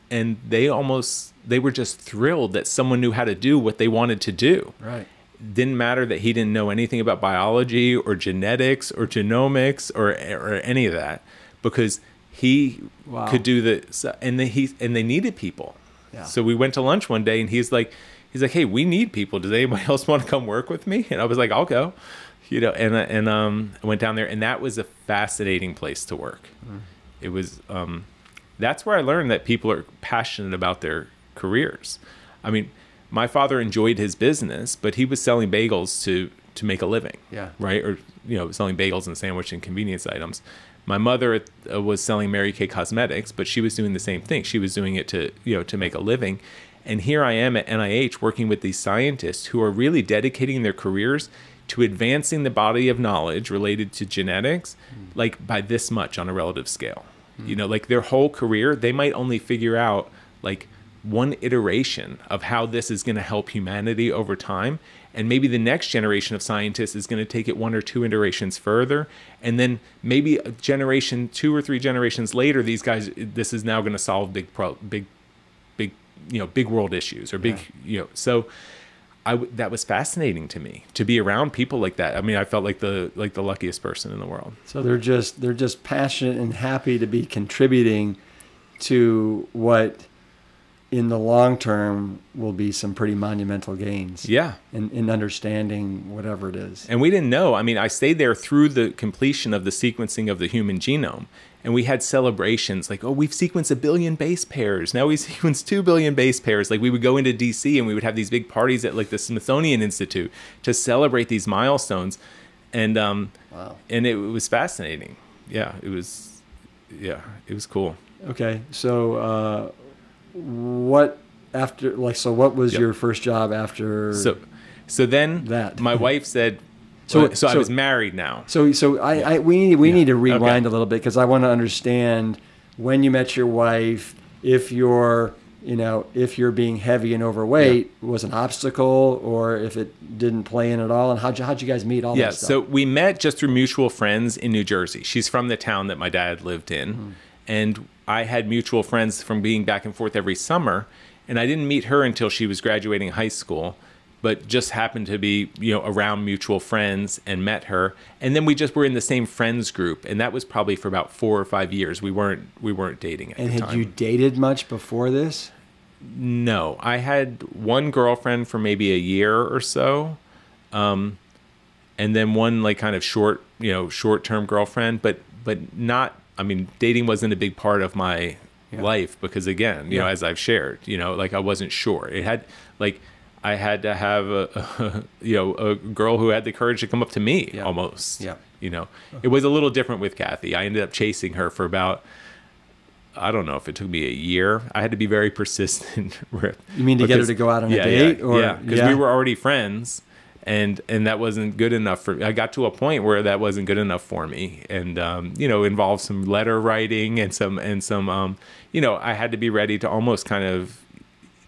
and they almost they were just thrilled that someone knew how to do what they wanted to do. Right didn't matter that he didn't know anything about biology or genetics or genomics or or any of that because he wow. could do the and they, he and they needed people. Yeah. So we went to lunch one day and he's like he's like, "Hey, we need people. Does anybody else want to come work with me?" And I was like, "I'll go." You know, and and um I went down there and that was a fascinating place to work. Mm. It was um that's where I learned that people are passionate about their careers. I mean, my father enjoyed his business, but he was selling bagels to to make a living. Yeah. Right. Or you know, selling bagels and sandwich and convenience items. My mother uh, was selling Mary Kay Cosmetics, but she was doing the same thing. She was doing it to you know to make a living. And here I am at NIH working with these scientists who are really dedicating their careers to advancing the body of knowledge related to genetics, mm. like by this much on a relative scale. Mm. You know, like their whole career, they might only figure out like one iteration of how this is going to help humanity over time. And maybe the next generation of scientists is going to take it one or two iterations further. And then maybe a generation, two or three generations later, these guys, this is now going to solve big, pro, big, big, you know, big world issues or big, yeah. you know, so. I w- that was fascinating to me to be around people like that. I mean, I felt like the like the luckiest person in the world. So they're just they're just passionate and happy to be contributing to what in the long term will be some pretty monumental gains. Yeah. In, in understanding whatever it is. And we didn't know. I mean, I stayed there through the completion of the sequencing of the human genome. And we had celebrations like, oh, we've sequenced a billion base pairs. Now we sequenced two billion base pairs. Like we would go into DC and we would have these big parties at like the Smithsonian Institute to celebrate these milestones. And um wow. and it was fascinating. Yeah, it was yeah, it was cool Okay, so uh, what after like so? What was Yep. your first job after? So, so then That. my wife said, So- so, so, I was married now. so so I, I we need we need to rewind Okay. a little bit because I want to understand when you met your wife. If you're you know if you're being heavy and overweight was an obstacle or if it didn't play in at all and how'd you how'd you guys meet all Yeah, that stuff? so we met just through mutual friends in New Jersey. She's from the town that my dad lived in. Hmm. And I had mutual friends from being back and forth every summer. And I didn't meet her until she was graduating high school, but just happened to be, you know, around mutual friends and met her. And then we just were in the same friends group. And that was probably for about four or five years. We weren't we weren't dating at and the had time. you dated much before this? No, I had one girlfriend for maybe a year or so, um, and then one like kind of short, you know, short-term girlfriend. But but not. I mean, dating wasn't a big part of my Yeah. life because again, you know, as I've shared, you know, like I wasn't sure. It had like I had to have a, you know a girl who had the courage to come up to me Yeah. almost. Yeah. You know, it was a little different with Kathy. I ended up chasing her for about. I don't know if it took me a year. I had to be very persistent. with- You mean to get her because- to go out on a date, Yeah, or- yeah, because yeah? we were already friends, and and that wasn't good enough for. me. I got to a point where that wasn't good enough for me, and um, you know, involved some letter writing and some and some, um, you know, I had to be ready to almost kind of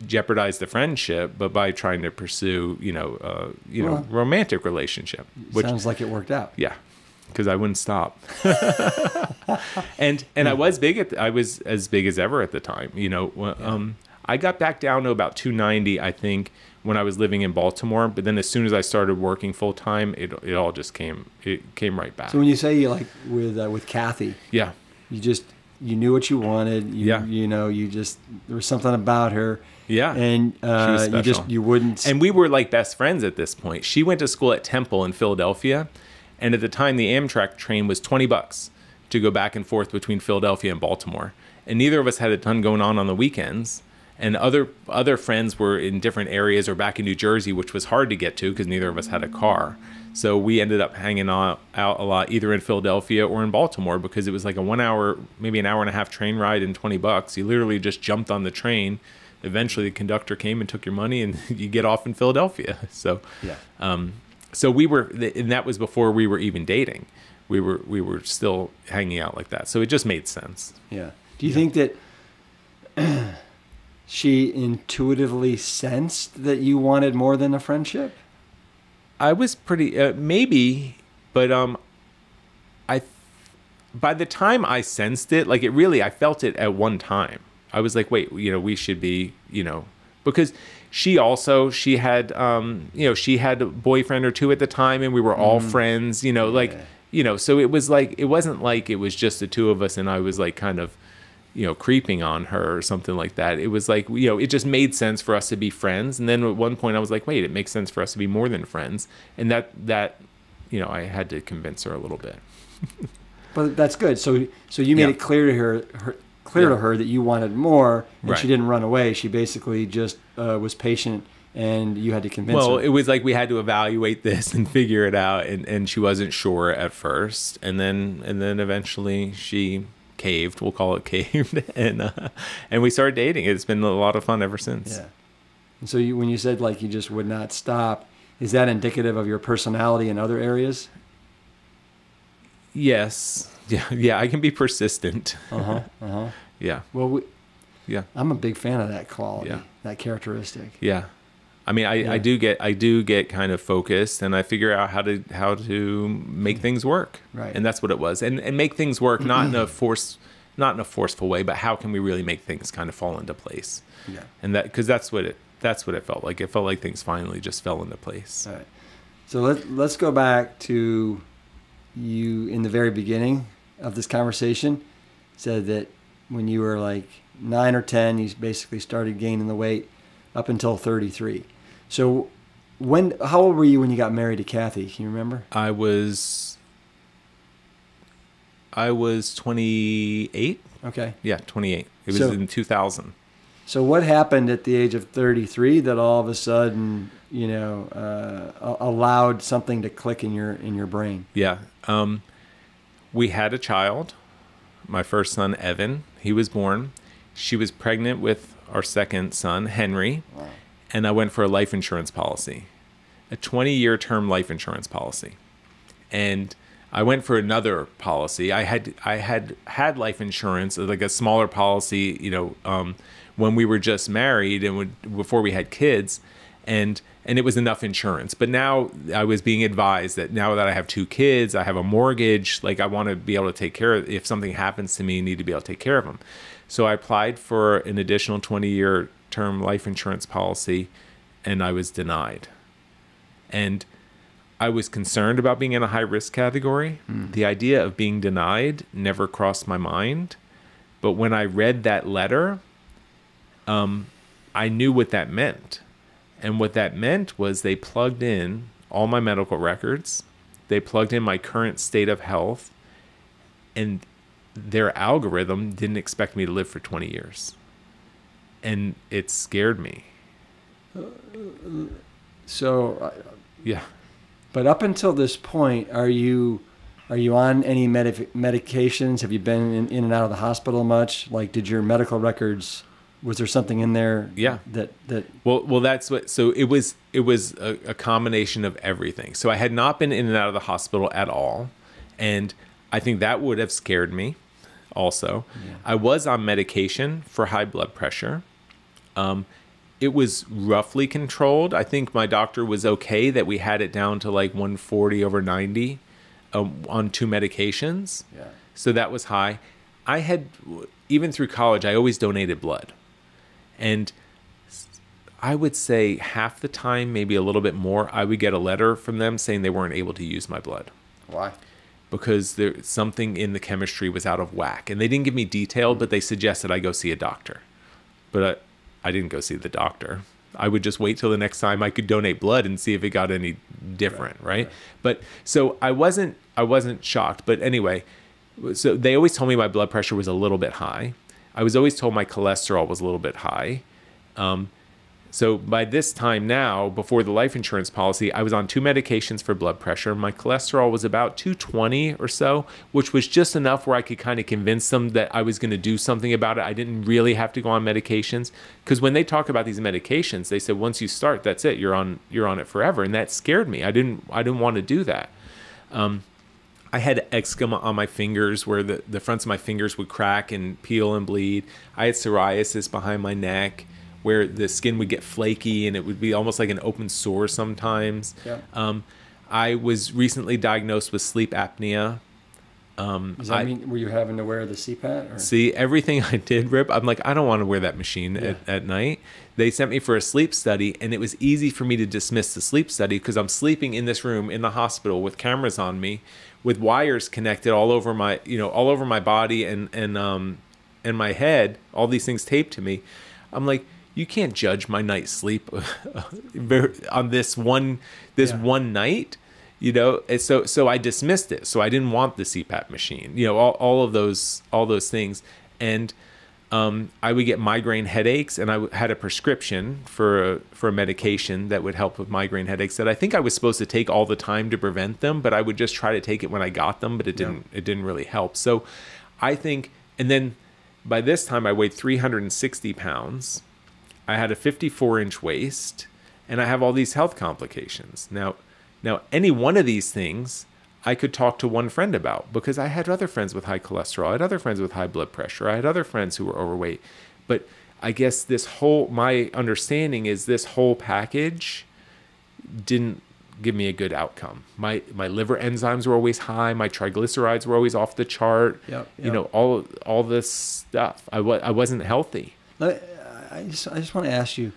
jeopardize the friendship, but by trying to pursue, you know, uh, you know, Well- romantic relationship, which Sounds like it worked out. yeah, because I wouldn't stop. and and I was big at I was as big as ever at the time. You know, um, I got back down to about 290, I think, when I was living in Baltimore. But then as soon as I started working full time, it it all just came it came right back. So when you say you like with uh, with Kathy, yeah, you just you knew what you wanted. You, Yeah. You know, you just there was something about her. Yeah. And uh, you just you wouldn't. and we were like best friends at this point. She went to school at Temple in Philadelphia, and at the time the Amtrak train was 20 bucks to go back and forth between Philadelphia and Baltimore. And neither of us had a ton going on on the weekends. And other other friends were in different areas or back in New Jersey, which was hard to get to because neither of us had a car. So we ended up hanging out, out a lot, either in Philadelphia or in Baltimore, because it was like a one hour, maybe an hour and a half train ride and 20 bucks. You literally just jumped on the train. Eventually, the conductor came and took your money, and you get off in Philadelphia. So, yeah. um, so we were, and that was before we were even dating. We were we were still hanging out like that. So it just made sense. Yeah. Do you think that she intuitively sensed that you wanted more than a friendship? I was pretty uh, maybe, but um, I by the time I sensed it, like it really, I felt it at one time. I was like, wait, you know, we should be, you know, because she also she had um, you know, she had a boyfriend or two at the time, and we were all friends, you know, like Yeah. you know, so it was like it wasn't like it was just the two of us, and I was like kind of you know, creeping on her or something like that. It was like, you know, it just made sense for us to be friends. And then at one point I was like, wait, it makes sense for us to be more than friends. And that, that, you know, I had to convince her a little bit. But that's good. So so you made Yeah. it clear to her, her clear to her that you wanted more, and Right. she didn't run away. She basically just uh, was patient, and you had to convince Well, her. Well, it was like we had to evaluate this and figure it out. And, and she wasn't sure at first. And then, and then eventually she caved, we'll call it caved. And, uh, and we started dating. It's been a lot of fun ever since. yeah. And so you, when you said like you just would not stop, is that indicative of your personality in other areas? Yes. Yeah. Yeah. I can be persistent. Uh huh. Uh huh. Yeah. Well, we, Yeah. I'm a big fan of that quality, Yeah. that characteristic. Yeah. I mean, I, Yeah. I do get I do get kind of focused, and I figure out how to how to make things work. Right. And that's what it was, and and make things work not in a force, not in a forceful way, but how can we really make things kind of fall into place? Yeah. And that because that's what it that's what it felt like. It felt like things finally just fell into place. All right. So let, let's go back to you in the very beginning of this conversation. Said that when you were like nine or 10, you basically started gaining the weight up until 33. So when, how old were you when you got married to Kathy? Can you remember? I was I was 28. Okay. Yeah, 28. It was So- in 2000. So what happened at the age of 33 that all of a sudden, you know, uh, allowed something to click in your, in your brain? Yeah. Um, we had a child. my first son, Evan. He was born. She was pregnant with our second son, Henry. Wow. And I went for a life insurance policy, a 20 year term life insurance policy. And I went for another policy. I had I had had life insurance, like a smaller policy, you know, um, when we were just married and would, before we had kids, and and it was enough insurance. But now I was being advised that now that I have two kids, I have a mortgage, like I want to be able to take care of. If something happens to me, I need to be able to take care of them. So I applied for an additional 20 year term life insurance policy, and I was denied. And I was concerned about being in a high risk category. The idea of being denied never crossed my mind. But when I read that letter, um, I knew what that meant. And what that meant was they plugged in all my medical records, they plugged in my current state of health, and their algorithm didn't expect me to live for 20 years. And it scared me. So, uh, Yeah. but up until this point, are you are you on any medi- medications? Have you been in, in and out of the hospital much? Like, did your medical records? Was there something in there? Yeah. That that Well, well, that's what. So it was. It was a, a combination of everything. So I had not been in and out of the hospital at all, and I think that would have scared me. Also, I was on medication for high blood pressure. Um, it was roughly controlled. I think my doctor was okay that we had it down to like 140 over 90 um, on two medications. Yeah. So that was high. I had, even through college, I always donated blood. And I would say half the time, maybe a little bit more, I would get a letter from them saying they weren't able to use my blood why? because there something in the chemistry was out of whack. And they didn't give me detail, but they suggested I go see a doctor. But I, I didn't go see the doctor. I would just wait till the next time I could donate blood and see if it got any different, right? But so I wasn't I wasn't shocked. But anyway, so they always told me my blood pressure was a little bit high. I was always told my cholesterol was a little bit high. Um, so by this time now, before the life insurance policy, I was on two medications for blood pressure. My cholesterol was about 220 or so, which was just enough where I could kind of convince them that I was going to do something about it. I didn't really have to go on medications because when they talk about these medications, they said once you start, that's it. You're on you're on it forever, and that scared me. I didn't I didn't want to do that. Um, I had eczema on my fingers where the, the fronts of my fingers would crack and peel and bleed. I had psoriasis behind my neck where the skin would get flaky and it would be almost like an open sore sometimes. Yeah. Um, I was recently diagnosed with sleep apnea. Um, Does that I- mean were you having to wear the CPAP? Or? See, everything I did, Rip, I'm like, I don't want to wear that machine at, at night. They sent me for a sleep study, and it was easy for me to dismiss the sleep study because I'm sleeping in this room in the hospital with cameras on me, with wires connected all over my, you know, all over my body and and um and my head, all these things taped to me. I'm like, you can't judge my night's sleep on this one this Yeah. one night you know and so so i dismissed it so i didn't want the cpap machine you know all, all of those all those things and um, i would get migraine headaches and I had a prescription for a, for a medication that would help with migraine headaches that i think i was supposed to take all the time to prevent them but i would just try to take it when i got them but it didn't it didn't really help. So i think and then by this time i weighed 360 pounds. I had a 54 inch waist, and I have all these health complications. Now, now any one of these things I could talk to one friend about because I had other friends with high cholesterol, I had other friends with high blood pressure, I had other friends who were overweight. But I guess this whole my understanding is this whole package didn't give me a good outcome. My my liver enzymes were always high, my triglycerides were always off the chart. Yep, You know, all all this stuff. I wa- I wasn't healthy. I just, I just want to ask you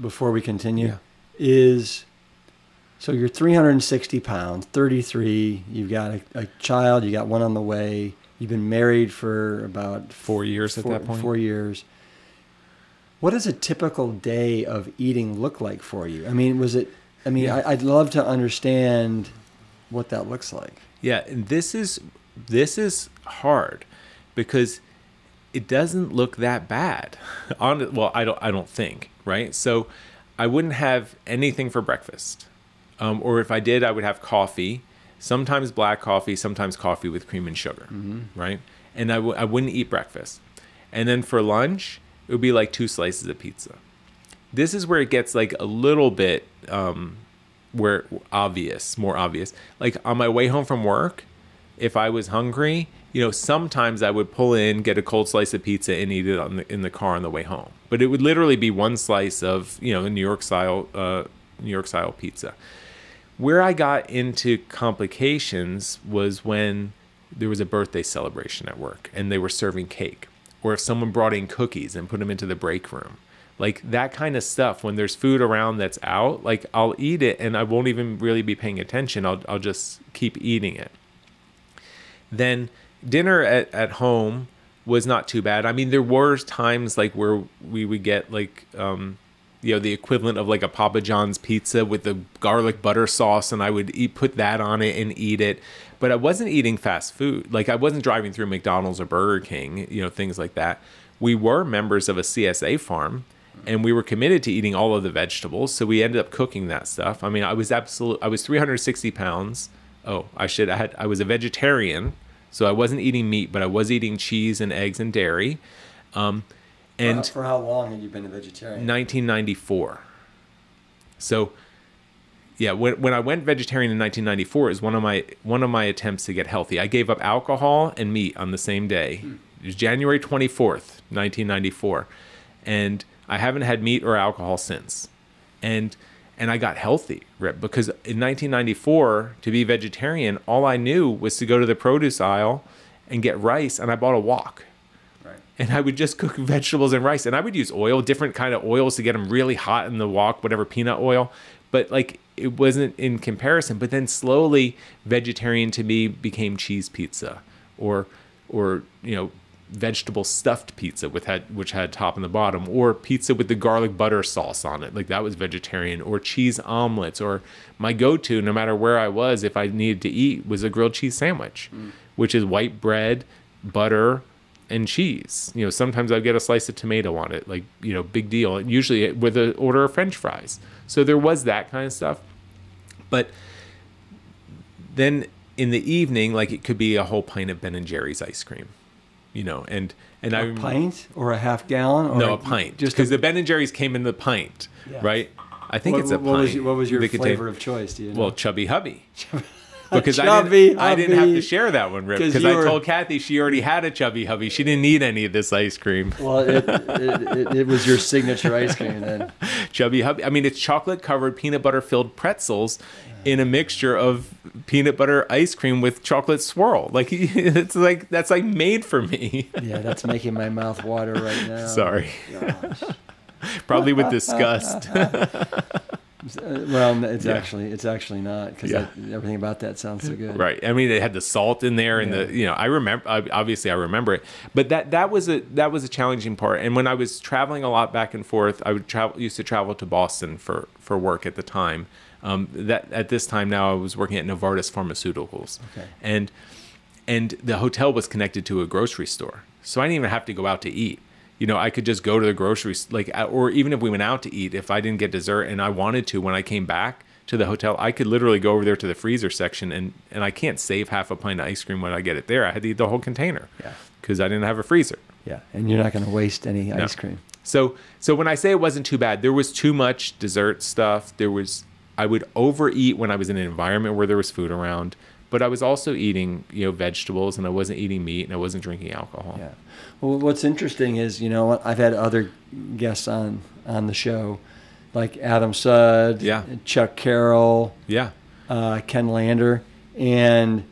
before we continue Yeah. is so you're 360 pounds, 33. You've got a, a child. You got one on the way. You've been married for about Four years at that point. Four years. What does a typical day of eating look like for you? I mean, was it? I mean, Yeah. I, I'd love to understand what that looks like. Yeah, and this is this is hard because it doesn't look that bad. On well, I don't I don't think right. So I wouldn't have anything for breakfast, um, or if I did, I would have coffee. Sometimes black coffee, sometimes coffee with cream and sugar, right? and I w- I wouldn't eat breakfast. And then for lunch, it would be like two slices of pizza. This is where it gets like a little bit um, where obvious, more obvious. Like on my way home from work, if I was hungry, you know, sometimes I would pull in, get a cold slice of pizza, and eat it on the, in the car on the way home. But it would literally be one slice of you know New York style uh, New York style pizza. Where I got into complications was when there was a birthday celebration at work and they were serving cake, or if someone brought in cookies and put them into the break room. Like that kind of stuff, when there's food around that's out, like I'll eat it and I won't even really be paying attention. I'll, I'll just keep eating it. Then dinner at, at home was not too bad. I mean, there were times like where we would get like, um, you know, the equivalent of like a Papa John's pizza with the garlic butter sauce, and I would eat, put that on it and eat it. But I wasn't eating fast food. Like I wasn't driving through McDonald's or Burger King, you know, things like that. We were members of a CSA farm, and we were committed to eating all of the vegetables. So we ended up cooking that stuff. I mean, I was absolute. I was 360 pounds. Oh, I should. I had. I was a vegetarian so I wasn't eating meat, but I was eating cheese and eggs and dairy. Um, and for how long had you been a vegetarian? 1994. So, yeah, when, when I went vegetarian in 1994 is one of my one of my attempts to get healthy. I gave up alcohol and meat on the same day. Hmm. It was January 24th, 1994, and I haven't had meat or alcohol since. And and I got healthy, Rip, because in 1994, to be vegetarian, all I knew was to go to the produce aisle and get rice, and I bought a wok. Right. And I would just cook vegetables and rice, and I would use oil, different kind of oils to get them really hot in the wok, whatever peanut oil. But like it wasn't in comparison. But then slowly, vegetarian to me became cheese pizza, or or you know vegetable stuffed pizza with had which had top and the bottom or pizza with the garlic butter sauce on it like that was vegetarian or cheese omelets or my go-to no matter where I was if I needed to eat was a grilled cheese sandwich mm. which is white bread butter and cheese you know sometimes I'd get a slice of tomato on it like you know big deal usually with an order of french fries so there was that kind of stuff but then in the evening like it could be a whole pint of Ben and Jerry's ice cream you know, and and a I pint or a half gallon or no a, a pint just because the Ben and Jerry's came in the pint, yeah. right? I think what, it's a what pint. Was your, what was your flavor of choice? Do you know? Well, chubby hubby. because I didn't, I didn't, have to share that one, Rip. Because I told Kathy she already had a chubby hubby. She didn't need any of this ice cream. Well, it, it, it, it was your signature ice cream then. chubby hubby. I mean, it's chocolate covered, peanut butter filled pretzels in a mixture of peanut butter ice cream with chocolate swirl. Like it's like that's like made for me. yeah, that's making my mouth water right now. Sorry. Probably with disgust. Well, it's yeah. actually it's actually not because yeah. everything about that sounds so good. Right. I mean, they had the salt in there, and yeah. the you know I remember obviously I remember it, but that that was a that was a challenging part. And when I was traveling a lot back and forth, I would travel used to travel to Boston for for work at the time. Um, that at this time now I was working at Novartis Pharmaceuticals, okay. and and the hotel was connected to a grocery store, so I didn't even have to go out to eat. You know, I could just go to the grocery like, or even if we went out to eat, if I didn't get dessert and I wanted to, when I came back to the hotel, I could literally go over there to the freezer section and and I can't save half a pint of ice cream when I get it there. I had to eat the whole container. Yeah. Because I didn't have a freezer. Yeah, and you're not going to waste any no. ice cream. So so when I say it wasn't too bad, there was too much dessert stuff. There was I would overeat when I was in an environment where there was food around, but I was also eating, you know, vegetables and I wasn't eating meat and I wasn't drinking alcohol. Yeah. Well, what's interesting is, you know, I've had other guests on on the show, like Adam Sud, yeah. Chuck Carroll, yeah, uh, Ken Lander, and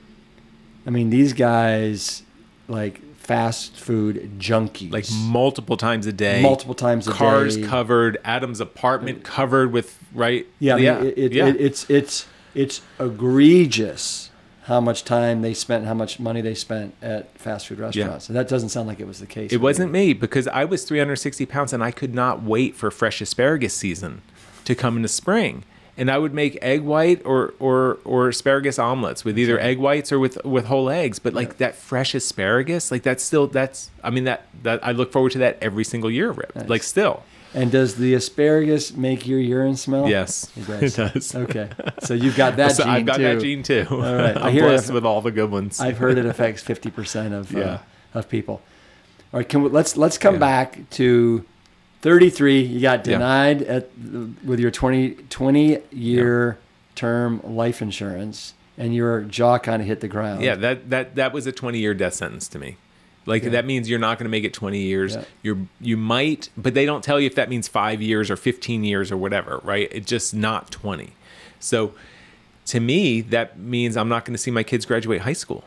I mean these guys like fast food junkies. Like multiple times a day. Multiple times a Cars day. Cars covered. Adam's apartment covered with right. Yeah, yeah. It, it, yeah. It, it's it's it's egregious how much time they spent, how much money they spent at fast food restaurants. Yeah. And that doesn't sound like it was the case. It wasn't me. me because I was 360 pounds and I could not wait for fresh asparagus season to come in the spring and I would make egg white or or or asparagus omelets with either egg whites or with with whole eggs. But like yeah. that fresh asparagus, like that's still that's I mean that that I look forward to that every single year, Rip. Nice. Like still. And does the asparagus make your urine smell? Yes, it does. It does. Okay, so you've got that so gene I've got too. that gene too. All right, I'm blessed with all the good ones. I've heard it affects fifty percent of uh, yeah. Uh, of people. All right, can we, let's let's come Yeah. back to 33. You got Yeah. denied at with your 20 20 year term life insurance, and your jaw kind of hit the ground. Yeah, that that that was a 20 year death sentence to me. Like Yeah. that means you're not going to make it 20 years. Yeah. You're you might, but they don't tell you if that means 5 years or 15 years or whatever, right? It's just not 20. So to me, that means I'm not going to see my kids graduate high school.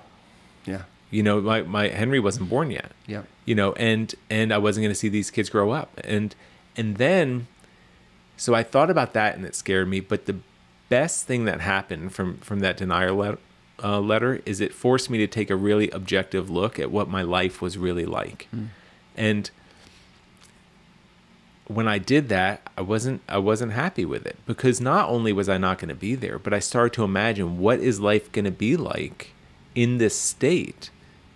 yeah, You know, my my Henry wasn't born yet. yeah. you know and and i wasn't going to see these kids grow up and and then so i thought about that and it scared me but the best thing that happened from from that denial let, uh, letter is it forced me to take a really objective look at what my life was really like and when i did that i wasn't i wasn't happy with it because not only was i not going to be there but i started to imagine what is life going to be like in this state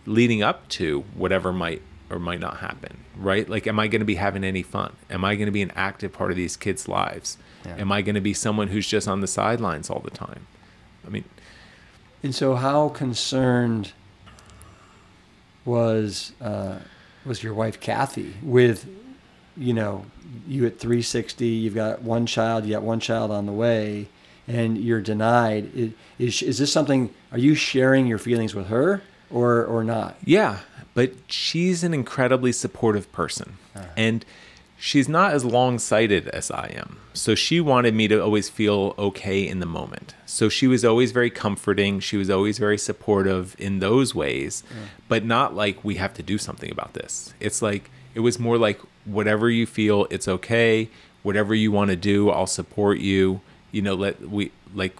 leading up to whatever might or might not happen right like am i going to be having any fun am i going to be an active part of these kids lives Yeah. am i going to be someone who's just on the sidelines all the time i mean And so, how concerned was uh, was your wife Kathy with, you know, you at 360? You've got one child. You got one child on the way, and you're denied. Is is this something? Are you sharing your feelings with her, or or not? Yeah, but she's an incredibly supportive person. Uh-huh. And she's not as long sighted as I am. So she wanted me to always feel okay in the moment. So she was always very comforting. She was always very supportive in those ways, but not like we have to do something about this. It's like, it was more like, whatever you feel, it's okay. Whatever you want to do, I'll support you. You know, let we like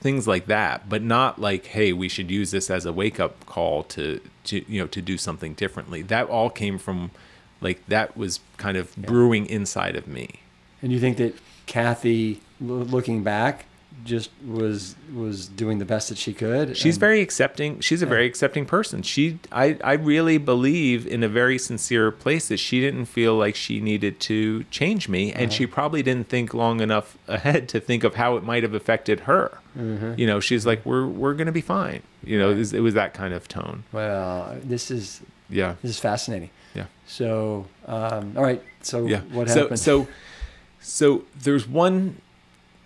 things like that but not like hey we should use this as a wake up call to to you know to do something differently. That all came from like that was kind of brewing inside of me. And you think that Kathy, looking back, just was was doing the best that she could? she's and- very accepting she's a very accepting person. She i i really believe in a very sincere place that she didn't feel like she needed to change me and she probably didn't think long enough ahead to think of how it might have affected her. You know she's like we're we're gonna be fine. You know it was, it was that kind of tone. Well, this is yeah. this is fascinating. yeah. So, um, all right. So, yeah. what so happened? so so there's one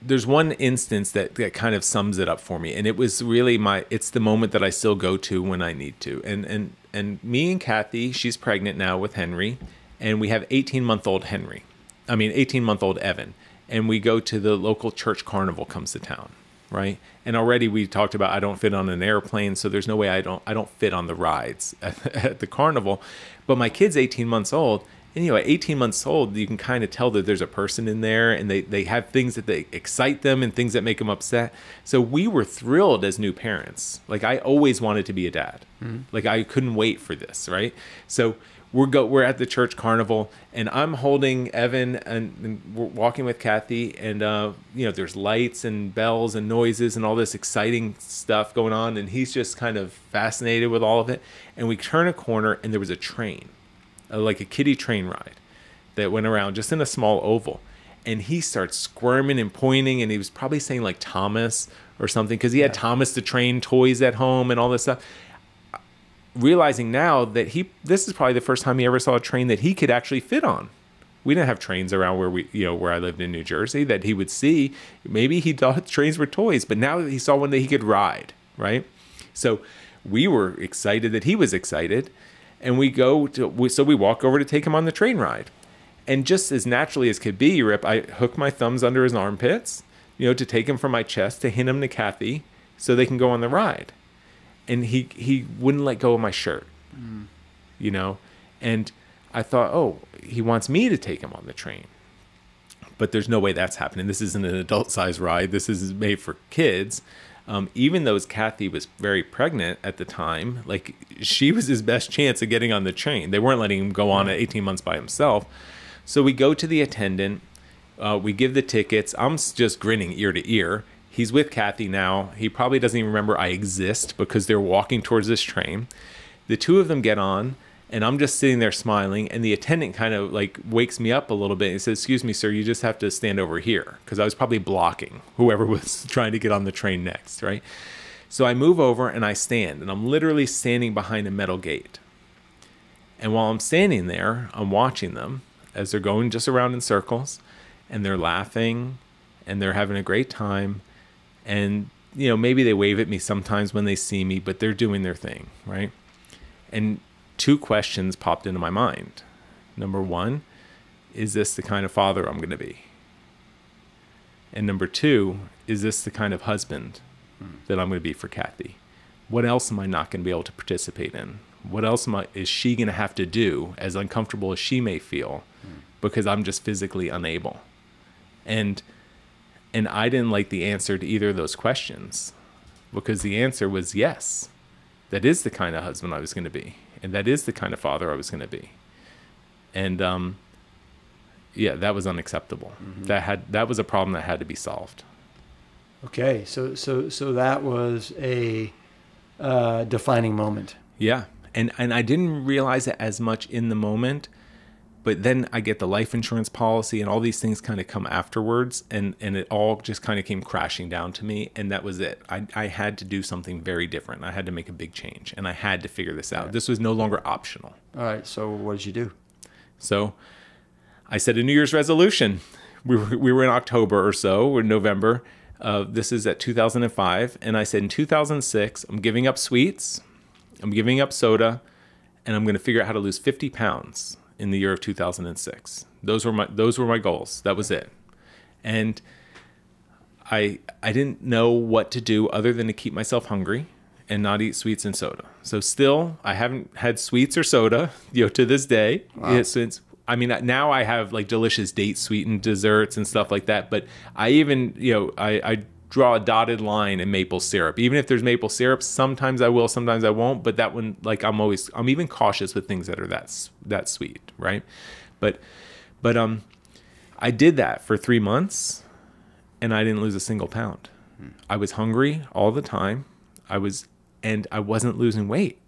there's one instance that that kind of sums it up for me and it was really my it's the moment that I still go to when I need to. And and and me and Kathy she's pregnant now with Henry and we have 18 month old Henry. I mean 18 month old Evan. And we go to the local church carnival comes to town right? And already we talked about I don't fit on an airplane so there's no way I don't I don't fit on the rides at, at the carnival. But my kid's 18 months old and you know at 18 months old you can kind of tell that there's a person in there and they they have things that they excite them and things that make them upset. So we were thrilled as new parents. Like i always wanted to be a dad. Like i couldn't wait for this right? So we're go we're at the church carnival and i'm holding evan and, and we're walking with kathy and uh you know there's lights and bells and noises and all this exciting stuff going on and he's just kind of fascinated with all of it. And we turn a corner and there was a train uh, like a kiddie train ride that went around just in a small oval. And he starts squirming and pointing, and he was probably saying like Thomas or something because he had Thomas the Train toys at home and all this stuff. Realizing now that he, this is probably the first time he ever saw a train that he could actually fit on. We didn't have trains around where we, you know, where I lived in New Jersey that he would see. Maybe he thought trains were toys, but now that he saw one that he could ride, right? So we were excited that he was excited and we go to we, so we walk over to take him on the train ride. And just as naturally as could be rip i hook my thumbs under his armpits you know to take him from my chest to hint him to kathy so they can go on the ride. And he he wouldn't let go of my shirt you know? And i thought oh he wants me to take him on the train. But there's no way that's happening. This isn't an adult size ride. This is made for kids um, even though Kathy was very pregnant at the time, like she was his best chance of getting on the train. They weren't letting him go on at 18 months by himself. So we go to the attendant, uh, we give the tickets. I'm just grinning ear to ear. He's with Kathy now. He probably doesn't even remember I exist because they're walking towards this train. The two of them get on, and I'm just sitting there smiling. And the attendant kind of like wakes me up a little bit and says, "Excuse me, sir, you just have to stand over here," because I was probably blocking whoever was trying to get on the train next, right? So I move over and I stand, and I'm literally standing behind a metal gate. And while I'm standing there, I'm watching them as they're going just around in circles and they're laughing and they're having a great time. And, you know, maybe they wave at me sometimes when they see me, but they're doing their thing, right? And two questions popped into my mind. Number one, is this the kind of father I'm going to be? And number two, is this the kind of husband hmm. that I'm going to be for Kathy? What else am I not going to be able to participate in? What else am I, is she going to have to do, as uncomfortable as she may feel, hmm. because I'm just physically unable? And and I didn't like the answer to either of those questions, because the answer was yes. That is the kind of husband I was going to be, and that is the kind of father I was going to be. And um, yeah, that was unacceptable. That had that was a problem that had to be solved. Okay, so so so that was a uh, defining moment. Yeah. And and I didn't realize it as much in the moment, but then I get the life insurance policy and all these things kind of come afterwards and and it all just kind of came crashing down to me and that was it. I I had to do something very different. I had to make a big change and I had to figure this out. This was no longer optional. All right, so what did you do? So I set a New Year's resolution. We were, we were in October or so, or November. Uh, this is at 2005. And I said, in 2006, I'm giving up sweets, I'm giving up soda, and I'm going to figure out how to lose 50 pounds in the year of 2006. Those were my, those were my goals. That was it. And I, I didn't know what to do other than to keep myself hungry and not eat sweets and soda. So still, I haven't had sweets or soda, you know, to this day. Yeah, since I mean, now I have like delicious date sweetened desserts and stuff like that. But I even, you know, I, I draw a dotted line in maple syrup. Even if there's maple syrup, sometimes I will, sometimes I won't. But that one, like, I'm always, I'm even cautious with things that are that that sweet, right? But, but um, I did that for three months, and I didn't lose a single pound. I was hungry all the time. I was, and I wasn't losing weight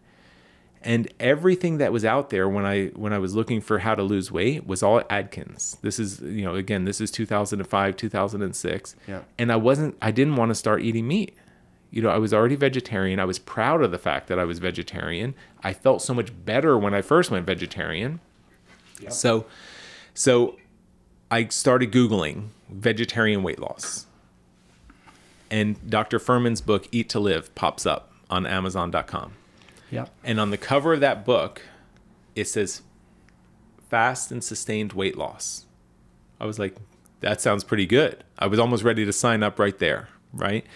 and everything that was out there when I when I was looking for how to lose weight was all Atkins. This is you know again this is 2005 2006 Yeah. and I wasn't I didn't want to start eating meat. You know I was already vegetarian. I was proud of the fact that I was vegetarian. I felt so much better when I first went vegetarian. Yeah. So so I started googling vegetarian weight loss. And Dr. Fuhrman's book Eat to Live pops up on amazon.com. Yeah. And on the cover of that book, it says fast and sustained weight loss. I was like, that sounds pretty good. I was almost ready to sign up right there, right?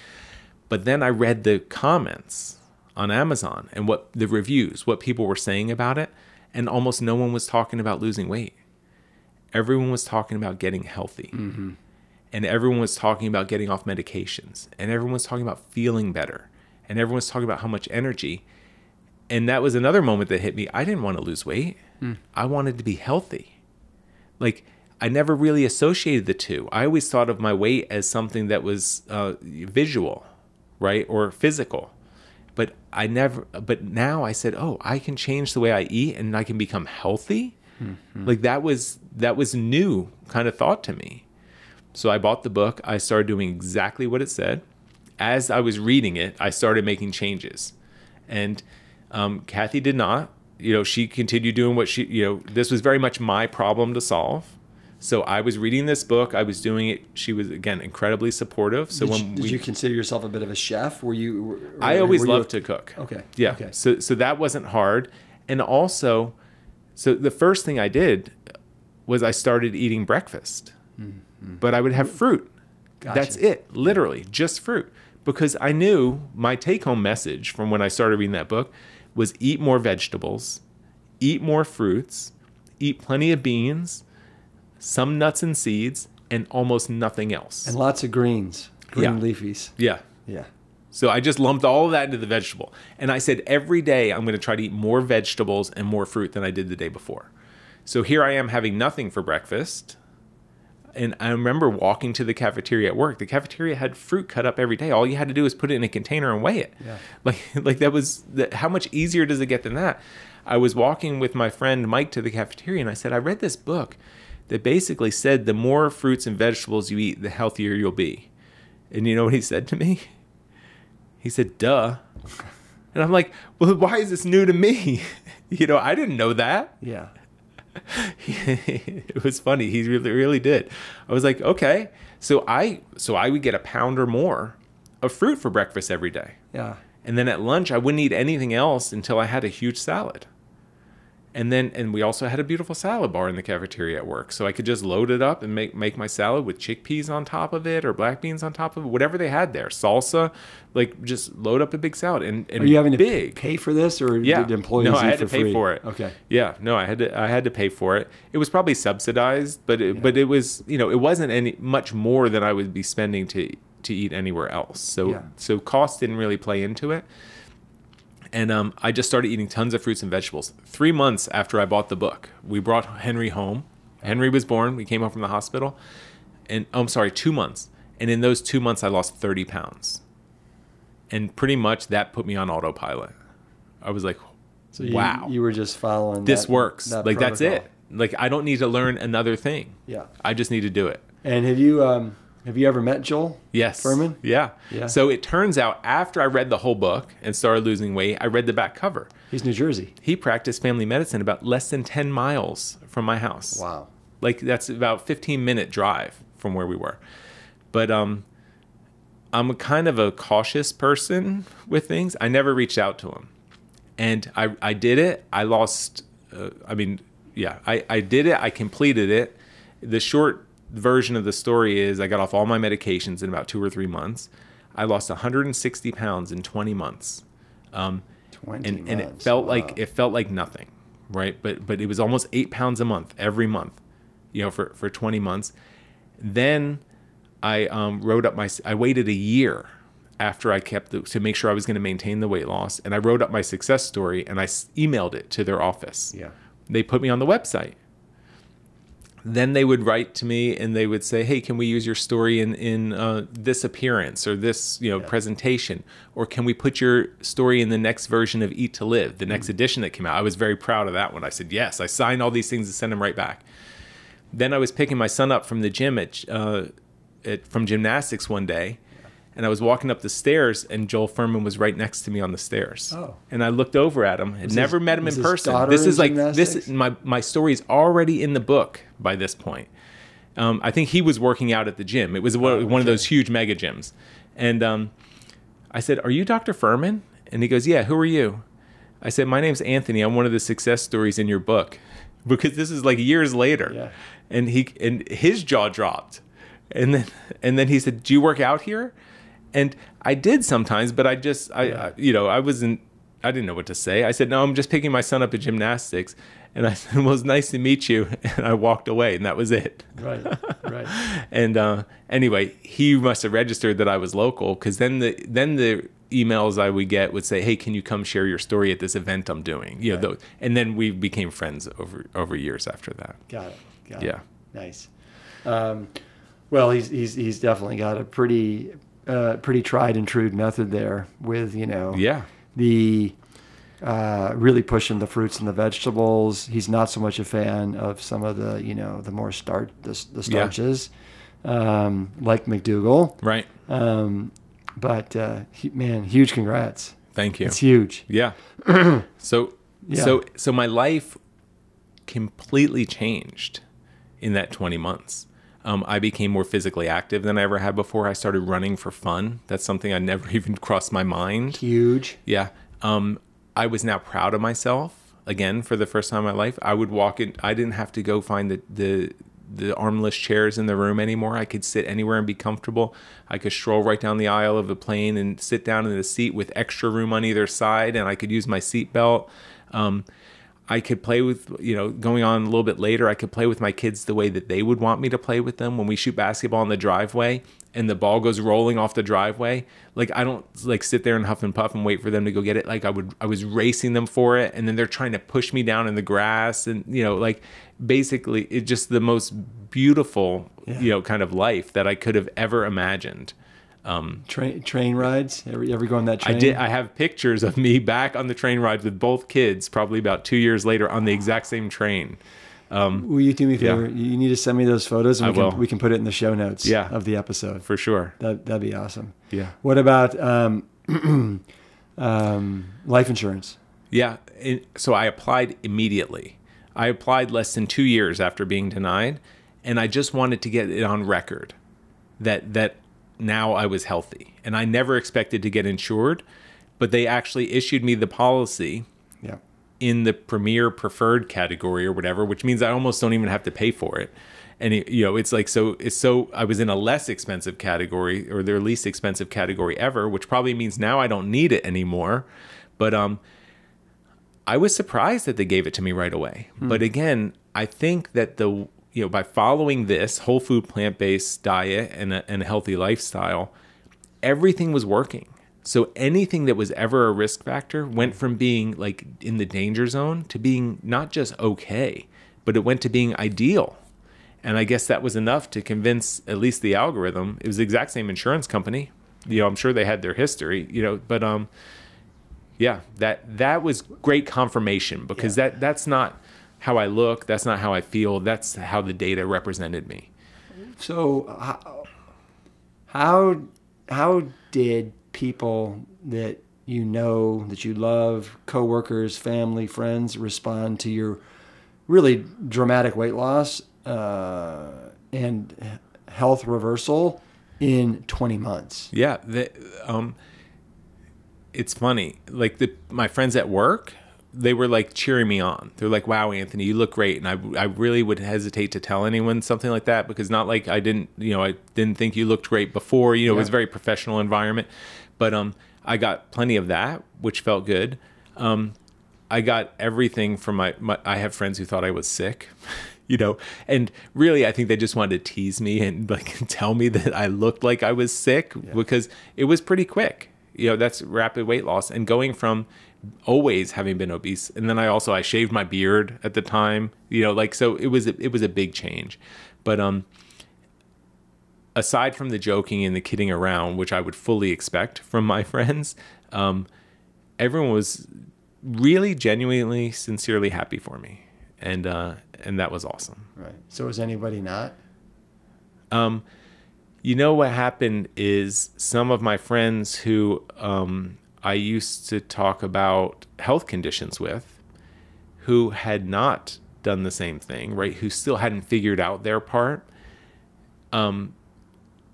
But then I read the comments on Amazon and what the reviews, what people were saying about it, and almost no one was talking about losing weight. Everyone was talking about getting healthy. Mm-hmm. And everyone was talking about getting off medications. And everyone was talking about feeling better. And everyone was talking about how much energy and that was another moment that hit me. I didn't want to lose weight. I wanted to be healthy. Like I never really associated the two. I always thought of my weight as something that was uh, visual, right, or physical. But I never. But now I said, oh, I can change the way I eat, and I can become healthy. Like that was that was new kind of thought to me. So I bought the book. I started doing exactly what it said. As I was reading it, I started making changes, and um, Kathy did not. You know, she continued doing what she. You know, this was very much my problem to solve. So I was reading this book. I was doing it. She was again incredibly supportive. So Did, when you, did we, you consider yourself a bit of a chef? Were you? Were, I always loved to cook. Okay. Yeah. Okay. So so that wasn't hard, and also, so the first thing I did was I started eating breakfast, but I would have fruit. That's it, literally just fruit, because I knew my take-home message from when I started reading that book was eat more vegetables, eat more fruits, eat plenty of beans, some nuts and seeds, and almost nothing else. And lots of greens, green Yeah. leafies. yeah. Yeah. So I just lumped all of that into the vegetable. And I said every day I'm going to try to eat more vegetables and more fruit than I did the day before. So here I am having nothing for breakfast. And I remember walking to the cafeteria at work. The cafeteria had fruit cut up every day. All you had to do was put it in a container and weigh it. Yeah. Like like that was that, how much easier does it get than that? I was walking with my friend Mike to the cafeteria and I said I read this book that basically said the more fruits and vegetables you eat, the healthier you'll be. And you know what he said to me? He said, duh. And I'm like, well, why is this new to me? You know, I didn't know that. Yeah. it was funny. He really, really did. I was like, okay. So I, so I would get a pound or more of fruit for breakfast every day, Yeah. and then at lunch I wouldn't eat anything else until I had a huge salad. And then, and we also had a beautiful salad bar in the cafeteria at work, so I could just load it up and make make my salad with chickpeas on top of it or black beans on top of it, whatever they had there, salsa, like just load up a big salad and and Are you having to big. pay for this, or Yeah. did employees no, I had for to pay free? for it. Okay. Yeah, no, I had to I had to pay for it. It was probably subsidized, but it, but it was you know it wasn't any much more than I would be spending to to eat anywhere else. So Yeah. so cost didn't really play into it. And um, I just started eating tons of fruits and vegetables. Three months after I bought the book, we brought Henry home. Henry was born. We came home from the hospital, and oh, I'm sorry, two months. And in those two months, I lost 30 pounds. And pretty much that put me on autopilot. I was like, So you, wow you were just following. this that- works. that like that's it. Like I don't need to learn another thing. Yeah. I just need to do it. And have you um have you ever met Joel? Yes. Fuhrman? Yeah. Yeah. So it turns out after I read the whole book and started losing weight, I read the back cover. He's New Jersey. He practiced family medicine about less than 10 miles from my house. Wow. Like that's about 15 minute drive from where we were. But um I'm kind of a cautious person with things. I never reached out to him. And I I did it. I lost uh, I mean, yeah, I I did it. I completed it. The short version of the story is I got off all my medications in about 2 or 3 months. I lost 160 pounds in 20 months. Um, 20 and, and it felt Wow. like it felt like nothing right but but it was almost eight pounds a month every month you know for for 20 months then i um, wrote up my i waited a year after i kept the, to make sure i was going to maintain the weight loss and i wrote up my success story and i s- emailed it to their office Yeah. they put me on the website then they would write to me and they would say hey can we use your story in in uh, this appearance or this you know presentation? Or can we put your story in the next version of eat to live the next edition that came out? I was very proud of that one. I said yes i signed all these things and sent them right back. Then i was picking my son up from the gym at, uh, at from gymnastics one day and i was walking up the stairs and joel fuhrman was right next to me on the stairs Oh. and i looked over at him had never his- met him in person this in is like gymnastics? this my my story is already in the book by this point. Um, I think he was working out at the gym. It was one, one of those huge mega gyms, and um, I said, "Are you Dr. Fuhrman?" And he goes, "Yeah. Who are you?" I said, "My name's Anthony. I'm one of the success stories in your book." Because this is like years later, Yeah. and he and his jaw dropped, and then and then he said, "Do you work out here?" And I did sometimes, but I just I, I you know I wasn't I didn't know what to say. I said, "No, I'm just picking my son up at gymnastics." And I said, "Well, it's nice to meet you." And I walked away, and that was it. Right. Right. And uh, anyway, he must have registered that I was local because then the then the emails I would get would say, "Hey, can you come share your story at this event I'm doing?" You know, those, and then we became friends over over years after that. Got it. Got Yeah. it. Nice. Um, well, he's he's he's definitely got a pretty uh, pretty tried and true method there with you know Yeah, the uh, really pushing the fruits and the vegetables. He's not so much a fan of some of the you know the more starch the, the Yeah. starches um, like McDougall. right. Um, but uh, he, man, huge congrats! Thank you. It's huge. Yeah. so Yeah. so so my life completely changed in that 20 months. Um, I became more physically active than I ever had before. I started running for fun. That's something I never even crossed my mind. Huge. Yeah. Um, I was now proud of myself again for the first time in my life. I would walk in. I didn't have to go find the the the armless chairs in the room anymore. I could sit anywhere and be comfortable. I could stroll right down the aisle of the plane and sit down in the seat with extra room on either side, and I could use my seat belt. Um, I could play with, you know, going on a little bit later, I could play with my kids the way that they would want me to play with them when we shoot basketball in the driveway and the ball goes rolling off the driveway. Like I don't like sit there and huff and puff and wait for them to go get it. Like I would I was racing them for it and then they're trying to push me down in the grass and you know, like basically it's just the most beautiful, you know, kind of life that I could have ever imagined. Train train rides. Ever, ever go on that train? I did. I have pictures of me back on the train ride with both kids, probably about two years later, on the exact same train. Um, Will you do me a Yeah. favor? You need to send me those photos, and I we can we can put it in the show notes Yeah. of the episode. For sure. That that'd be awesome. Yeah. What about um, um, life insurance? Yeah. It, so I applied immediately. I applied less than two years after being denied, and I just wanted to get it on record that that now I was healthy, and I never expected to get insured, but they actually issued me the policy Yeah. in the premier preferred category or whatever, which means I almost don't even have to pay for it. And it, you know, it's like so. It's so I was in a less expensive category or their least expensive category ever, which probably means now I don't need it anymore. But um, I was surprised that they gave it to me right away. But again, I think that the you know by following this whole food plant based diet and a, and a healthy lifestyle, everything was working. So anything that was ever a risk factor went from being like in the danger zone to being not just okay, but it went to being ideal. And I guess that was enough to convince at least the algorithm. It was the exact same insurance company. You know, I'm sure they had their history, you know, but um yeah, that that was great confirmation because Yeah. that that's not how I look, that's not how I feel, that's how the data represented me. So how how, how did people that you know that you love, coworkers, family, friends respond to your really dramatic weight loss uh, and health reversal in 20 months? Yeah, the, um, it's funny. Like the my friends at work, they were like cheering me on. They're like, "Wow, Anthony, you look great." And I, I really would hesitate to tell anyone something like that because not like I didn't, you know, I didn't think you looked great before. You know, it was a very professional environment, but um, I got plenty of that, which felt good. Um, I got everything from my, my I have friends who thought I was sick, you know, and really I think they just wanted to tease me and like tell me that I looked like I was sick because it was pretty quick. You know, that's rapid weight loss and going from always having been obese and then I also I shaved my beard at the time, you know, like so it was a, it was a big change. But um aside from the joking and the kidding around, which I would fully expect from my friends, um, everyone was really genuinely, sincerely happy for me, and uh, and that was awesome. Right. So was anybody not? Um, you know what happened is some of my friends who um, I used to talk about health conditions with, who had not done the same thing, right? Who still hadn't figured out their part. Um,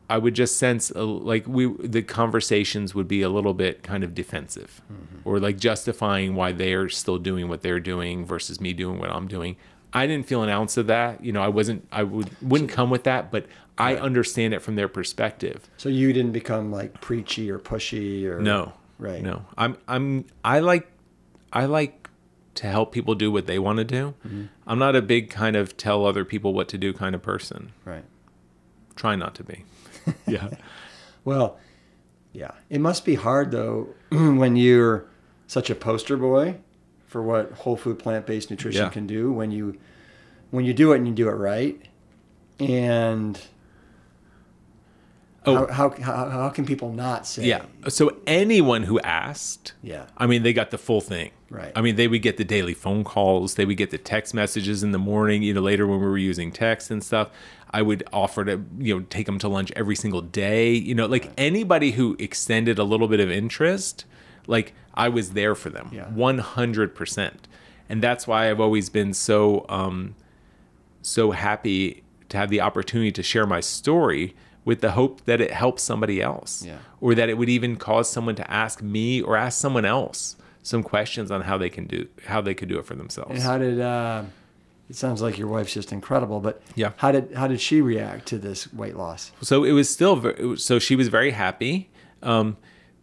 I would just sense a, like we the conversations would be a little bit kind of defensive, or like justifying why they are still doing what they're doing versus me doing what I'm doing. I didn't feel an ounce of that. You know, I wasn't. I would wouldn't come with that, but I understand it from their perspective. So you didn't become like preachy or pushy or No, Right. No, I'm. I'm. I like. I like to help people do what they want to do. Mm-hmm. I'm not a big kind of tell other people what to do kind of person. Right. Try not to be. yeah. Well, yeah. It must be hard though when you're such a poster boy for what whole food plant based nutrition Yeah. can do when you when you do it and you do it right. And Oh. how, how, how, how can people not say Yeah. So anyone who asked, Yeah. I mean, they got the full thing. Right. I mean, they would get the daily phone calls. They would get the text messages in the morning. You know, later when we were using text and stuff, I would offer to you know take them to lunch every single day. You know, like anybody who extended a little bit of interest, like I was there for them, Yeah. one hundred percent. And that's why I've always been so um, so happy to have the opportunity to share my story with the hope that it helps somebody else Yeah. or that it would even cause someone to ask me or ask someone else some questions on how they can do how they could do it for themselves And how did uh, it sounds like your wife's just incredible, but Yeah. how did how did she react to this weight loss? so it was still very, so she was very happy um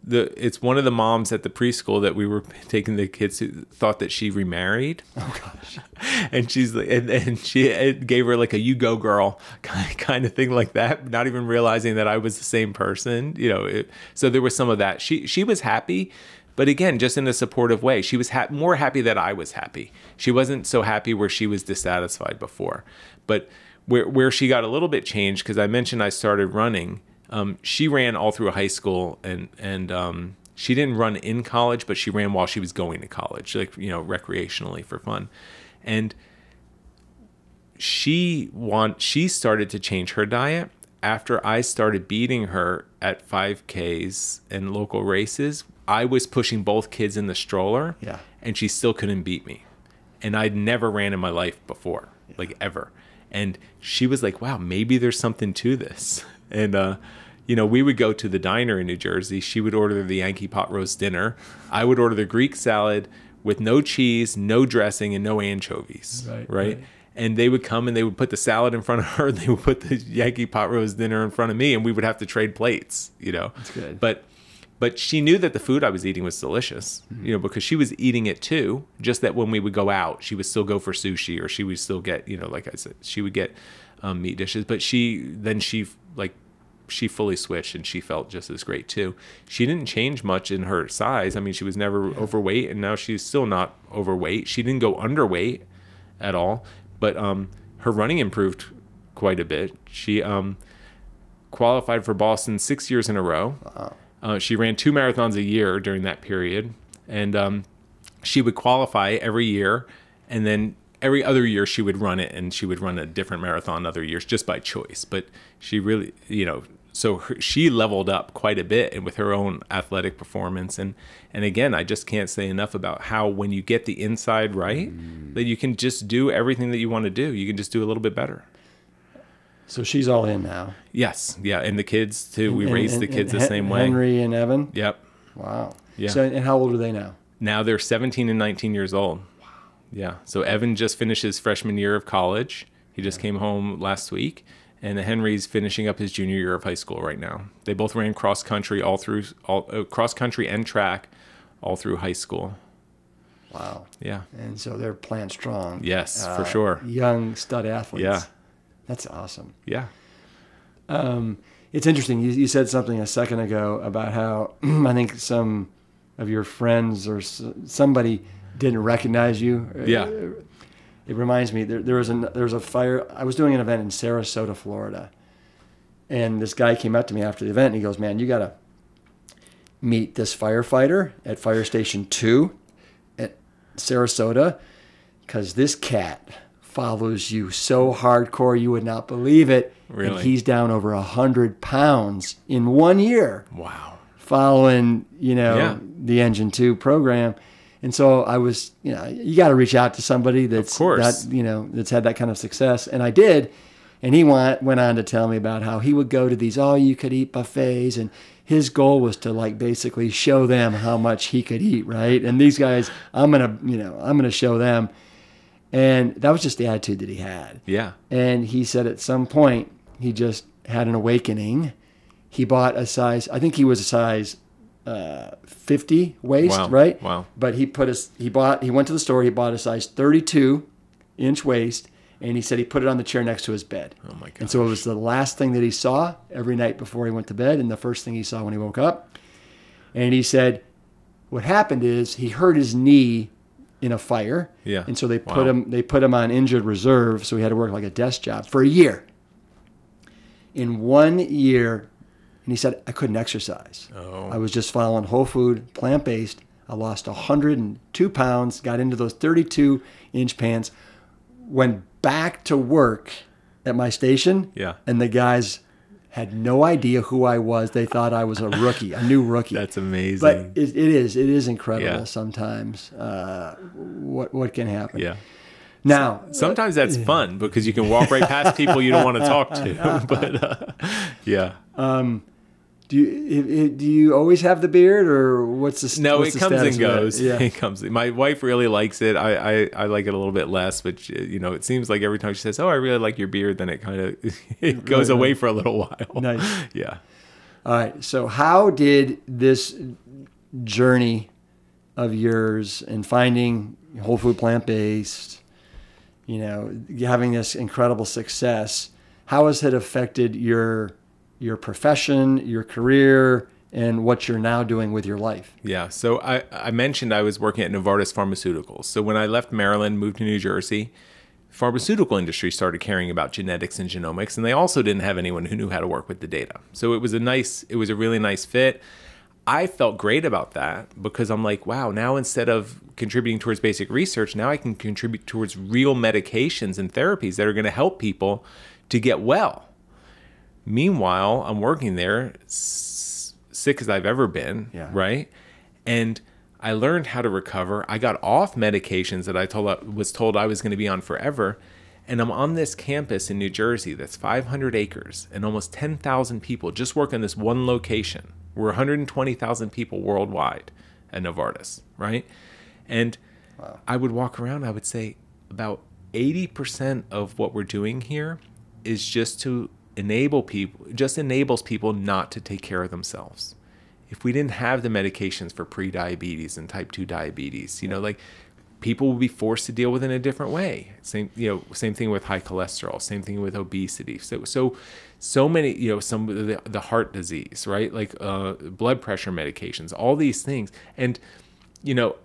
the it's one of the moms at the preschool that we were taking the kids who thought that she remarried Oh gosh. and she's like, and, and she it gave her like a you go girl kind kind of thing like that, not even realizing that I was the same person, you know. It, so there was some of that. She she was happy, but again, just in a supportive way. She was ha- more happy that I was happy. She wasn't so happy where she was dissatisfied before, but where where she got a little bit changed because I mentioned I started running. Um, she ran all through high school and and um, she didn't run in college, but she ran while she was going to college, like you know, recreationally for fun, and she want she started to change her diet after I started beating her at 5Ks and local races I was pushing both kids in the stroller, Yeah. and she still couldn't beat me. And I'd never ran in my life before, like ever. And she was like, "Wow, maybe there's something to this." And uh, you know, we would go to the diner in New Jersey. She would order the Yankee pot roast dinner. I would order the Greek salad with no cheese, no dressing, and no anchovies. Right, right? right. and they would come and they would put the salad in front of her. They would put the Yankee pot roast dinner in front of me, and we would have to trade plates. You know, That's good. But but she knew that the food I was eating was delicious. Mm-hmm. You know, because she was eating it too. Just that when we would go out, she would still go for sushi, or she would still get you know, like I said, she would get um, meat dishes. But she then she like she fully switched and she felt just as great too. She didn't change much in her size. I mean, she was never overweight and now she's still not overweight. She didn't go underweight at all, but um her running improved quite a bit. She um qualified for Boston 6 years in a row. Uh, she ran two marathons a year during that period and um she would qualify every year and then every other year she would run it and she would run a different marathon other years just by choice but she really you know so her, she leveled up quite a bit and with her own athletic performance and and again i just can't say enough about how when you get the inside right mm. that you can just do everything that you want to do you can just do a little bit better So she's all in now. yes yeah and the kids too we And- raised and- the kids the same way Henry and Evan. yep Wow. Yeah. So and how old are they now? Now they're 17 and 19 years old. Yeah. So Evan just finished his freshman year of college. He just came home last week. And Henry's finishing up his junior year of high school right now. They both ran cross country all through all uh, cross country and track all through high school. Wow. Yeah. And so they're plant strong. Yes, for Uh, sure. Young stud athletes. Yeah. That's awesome. Yeah. It's interesting. You, you said something a second ago about how I think some of your friends or s- somebody didn't recognize you. Yeah. Uh, it reminds me there, there was a there was a fire. I was doing an event in Sarasota, Florida, and this guy came up to me after the event and he goes, "Man, you gotta meet this firefighter at Fire Station Two at Sarasota, because this cat follows you so hardcore you would not believe it. And Really? he's down over a hundred pounds in one year Wow. following you know Yeah. the engine 2 program and so i was you know you got to reach out to somebody that's that you know that's had that kind of success. And i did. And he went, went on to tell me about how he would go to these all you could eat buffets and his goal was to like basically show them how much he could eat right? And these guys i'm gonna you know i'm gonna show them. And that was just the attitude that he had. Yeah. and he said at some point he just had an awakening. He bought a size, I think he was a size uh, 50 waist, Wow. right? Wow. But he put a, he bought, he went to the store, he bought a size 32 inch waist, and he said he put it on the chair next to his bed. Oh my god. And so it was the last thing that he saw every night before he went to bed, and the first thing he saw when he woke up. And he said, what happened is he hurt his knee in a fire. Yeah. And so they Wow. put him they put him on injured reserve, so he had to work like a desk job for a year. In one year, and he said I couldn't exercise. Oh. I was just following whole food, plant based. I lost 102 pounds, got into those 32 inch pants, went back to work at my station. Yeah. And the guys had no idea who I was. They thought I was a rookie, a new rookie. That's amazing. but it, it is it is incredible Yeah. sometimes uh, what what can happen. yeah. Now, Sometimes that's fun because you can walk right past people you don't want to talk to. But uh, yeah. Do you do you always have the beard, or what's the No, what's it the comes and goes. Yeah. It comes. My wife really likes it. I, I, I like it a little bit less, but uh, you know, it seems like every time she says, "Oh, I really like your beard," then it kind of it goes Right, away for a little while. Nice. Yeah. All right. So, how did this journey of yours in finding whole food plant based, you know, having this incredible success, how has it affected your your profession, your career, and what you're now doing with your life? Yeah. So I, I mentioned I was working at Novartis Pharmaceuticals. So when I left Maryland, moved to New Jersey, pharmaceutical industry started caring about genetics and genomics, and they also didn't have anyone who knew how to work with the data. So it was a nice, it was a really nice fit. I felt great about that because I'm like, wow, now instead of contributing towards basic research, now I can contribute towards real medications and therapies that are going to help people to get well. Meanwhile, I'm working there, s- sick as I've ever been, Yeah. right? And I learned how to recover. I got off medications that I told uh, was told I was going to be on forever. And I'm on this campus in New Jersey that's 500 acres and almost 10,000 people just work on this one location. We're 120,000 people worldwide at Novartis, right? And wow. I would walk around, I would say about 80% of what we're doing here is just to enable people, just enables people not to take care of themselves. If we didn't have the medications for pre-diabetes and type 2 diabetes, you know, like people will be forced to deal with it in a different way. Same, you know, same thing with high cholesterol, same thing with obesity. So, so, so many, you know, some of the, the heart disease, right? Like uh, blood pressure medications, all these things. And, you know,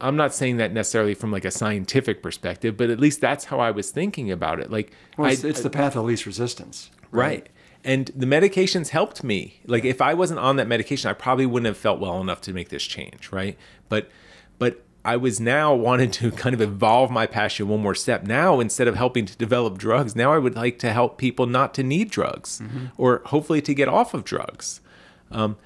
I'm not saying that necessarily from like a scientific perspective, but at least that's how I was thinking about it. Like, well, it's, I, it's the path of least resistance, right? right? And the medications helped me. Like, if I wasn't on that medication, I probably wouldn't have felt well enough to make this change, right? But, but I was now wanting to kind of evolve my passion one more step. Now, instead of helping to develop drugs, now I would like to help people not to need drugs, mm-hmm. or hopefully to get off of drugs. Um,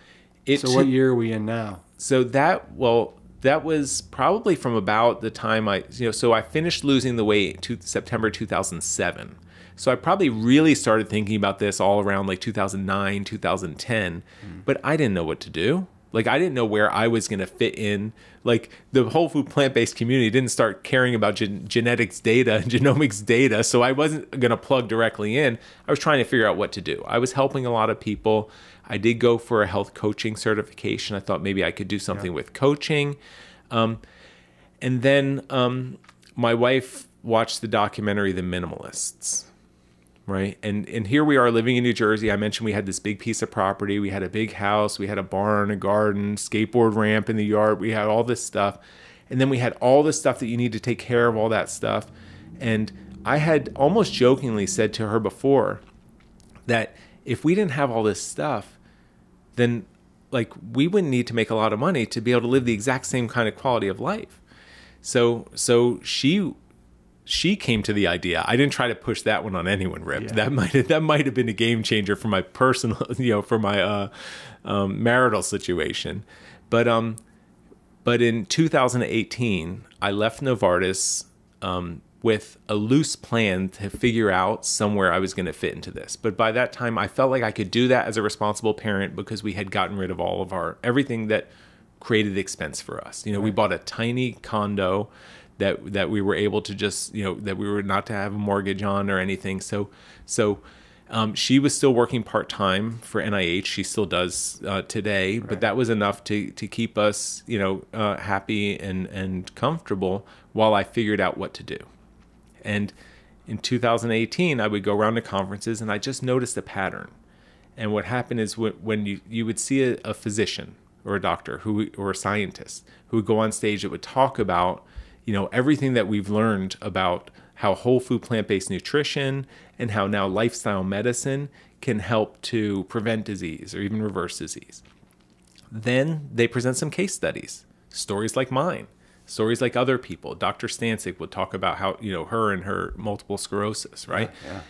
so, what year are we in now? So that well, that was probably from about the time I, you know, so I finished losing the weight to September 2007. So I probably really started thinking about this all around like 2009, 2010, mm. but I didn't know what to do. Like I didn't know where I was going to fit in. Like the whole food plant-based community didn't start caring about gen- genetics data and genomics data, so I wasn't going to plug directly in. I was trying to figure out what to do. I was helping a lot of people I did go for a health coaching certification. I thought maybe I could do something yeah. with coaching. Um, and then um, my wife watched the documentary The Minimalists. Right. And and here we are living in New Jersey. I mentioned we had this big piece of property. We had a big house. We had a barn, a garden, skateboard ramp in the yard. We had all this stuff. And then we had all the stuff that you need to take care of, all that stuff. And I had almost jokingly said to her before that if we didn't have all this stuff, then like we wouldn't need to make a lot of money to be able to live the exact same kind of quality of life. So so she she came to the idea. I didn't try to push that one on anyone, Rip. Yeah. That might that might have been a game changer for my personal, you know, for my uh, um, marital situation. But um, but in 2018, I left Novartis um, with a loose plan to figure out somewhere I was going to fit into this. But by that time, I felt like I could do that as a responsible parent because we had gotten rid of all of our everything that created expense for us. You know, right. we bought a tiny condo that that we were able to just you know that we were not to have a mortgage on or anything. So so. Um, she was still working part time for NIH. She still does uh, today, right. but that was enough to to keep us, you know, uh, happy and and comfortable while I figured out what to do. And in 2018, I would go around to conferences and I just noticed a pattern. And what happened is when you, you would see a, a physician or a doctor who or a scientist who would go on stage that would talk about you know everything that we've learned about how whole food plant-based nutrition and how now lifestyle medicine can help to prevent disease or even reverse disease then they present some case studies stories like mine stories like other people. Dr. Stancic would talk about how, you know, her and her multiple sclerosis, right? Yeah, yeah.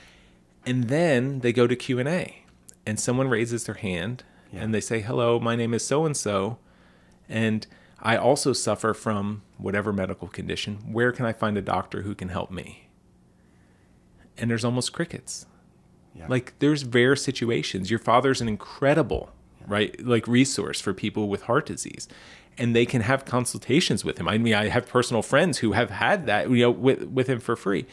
And then they go to Q&A and someone raises their hand yeah. and they say, "Hello, my name is so and so and I also suffer from whatever medical condition. Where can I find a doctor who can help me?" And there's almost crickets. Like there's rare situations. Your father's an incredible, right? Like resource for people with heart disease and they can have consultations with him. I mean, I have personal friends who have had that, you know, with with him for free.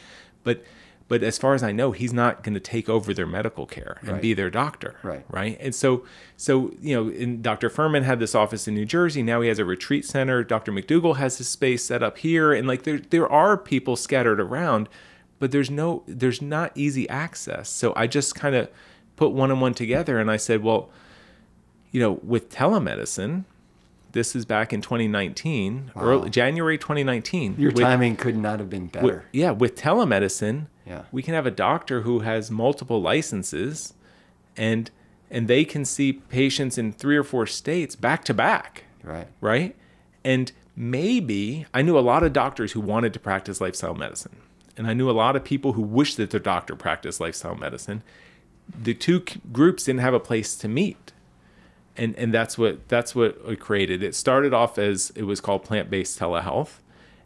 But but as far as I know, he's not going to take over their medical care and right. be their doctor. Right. Right. And so, so you know, Dr. Fuhrman had this office in New Jersey. Now he has a retreat center. Dr. McDougall has his space set up here, and like there, there are people scattered around, but there's no, there's not easy access. So I just kind of put one and one together, and I said, well, you know, with telemedicine, this is back in 2019, wow. early, January 2019. Your with, timing could not have been better. With, yeah, with telemedicine, yeah. we can have a doctor who has multiple licenses, and and they can see patients in three or four states back to back. Right. Right. And maybe I knew a lot of doctors who wanted to practice lifestyle medicine, and I knew a lot of people who wished that their doctor practiced lifestyle medicine. The two groups didn't have a place to meet and and that's what that's what we created. It started off as it was called plant based telehealth,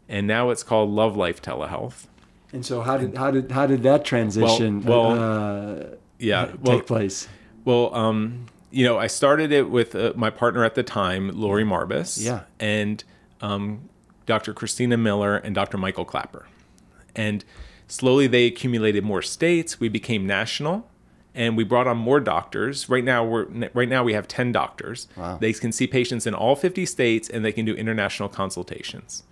and now it's called Love Life Telehealth. And so how did how did how did that transition well, uh, Yeah, take well, place? Well, um, you know, I started it with uh, my partner at the time, Lori Marbas, Yeah. and um, Dr. Christina Miller and Dr. Michael Klaper, and slowly they accumulated more states. We became national, and we brought on more doctors. Right now, we're right now we have ten doctors. Wow. They can see patients in all fifty states, and they can do international consultations.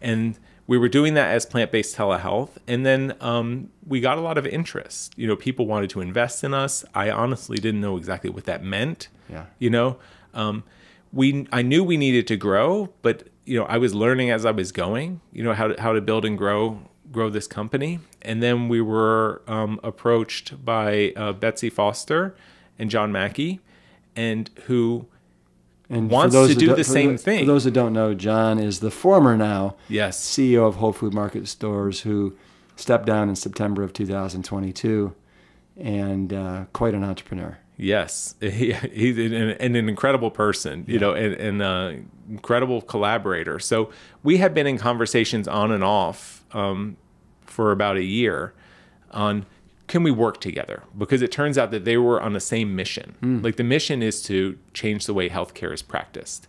And we were doing that as plant-based telehealth, and then um, we got a lot of interest. You know, people wanted to invest in us. I honestly didn't know exactly what that meant. Yeah. You know, um, we I knew we needed to grow, but you know, I was learning as I was going. You know how to, how to build and grow grow this company, and then we were um, approached by uh, Betsy Foster and John Mackey, and who And wants those to do the same thing. For those that don't know, John is the former now yes CEO of Whole Food Market Stores who stepped down in September of 2022 and uh, quite an entrepreneur. Yes, he, he's an, an incredible person, you know, and, and uh, incredible collaborator. So we have been in conversations on and off um, for about a year on can we work together because it turns out that they were on the same mission. Like the mission is to change the way healthcare is practiced.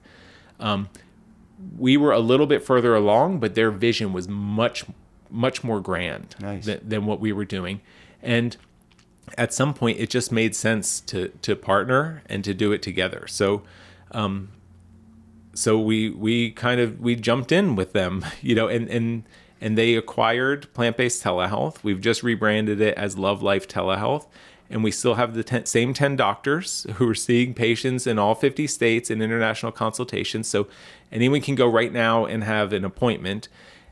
Um, we were a little bit further along, but their vision was much, much more grand Nice. than, than what we were doing, and at some point it just made sense to to partner and to do it together so um so we we kind of we jumped in with them you know and and and they acquired plant-based telehealth. We've just rebranded it as love life telehealth and we still have the ten, same 10 doctors who are seeing patients in all 50 states in international consultations. So anyone can go right now and have an appointment.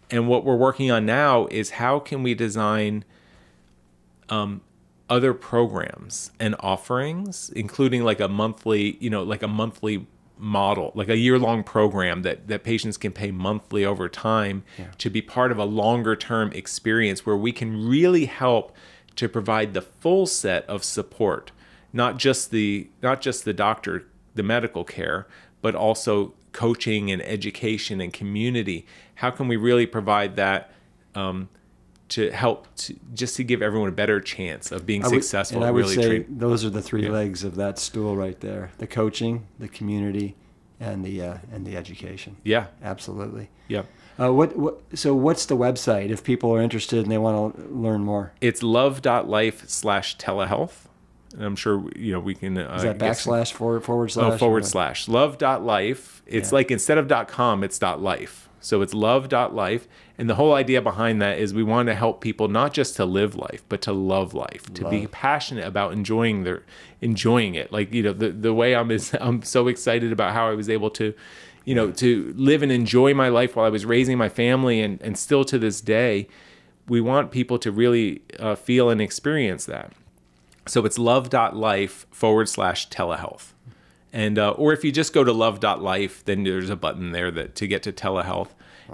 And what we're working on now is how can we design um, other programs and offerings, including like a monthly, you know, like a monthly model, like a year long program that, that patients can pay monthly over time to be part of a longer term experience where we can really help to provide the full set of support, not just the not just the doctor, the medical care, but also coaching and education and community. How can we really provide that um, to help to, just to give everyone a better chance of being would- successful and I would really say treat- those are the three Yeah. legs of that stool right there: the coaching, the community, and the uh, and the education. yeah Absolutely. yeah Uh, what, what? So, what's the website if people are interested and they want to learn more? it's love.life slash telehealth and i'm sure you know we can uh, Is that backslash forward forward slash? oh, forward slash love.life it's Yeah. like instead of dot com it's dot life so it's love.life and the whole idea behind that is we want to help people not just to live life but to love life to be passionate about enjoying their enjoying it. Like you know the, the way i'm is i'm so excited about how i was able to you know to live and enjoy my life while i was raising my family and and still to this day we want people to really uh, feel and experience that. So it's love.life forward slash telehealth. And uh, or if you just go to love.life, then there's a button there that to get to telehealth.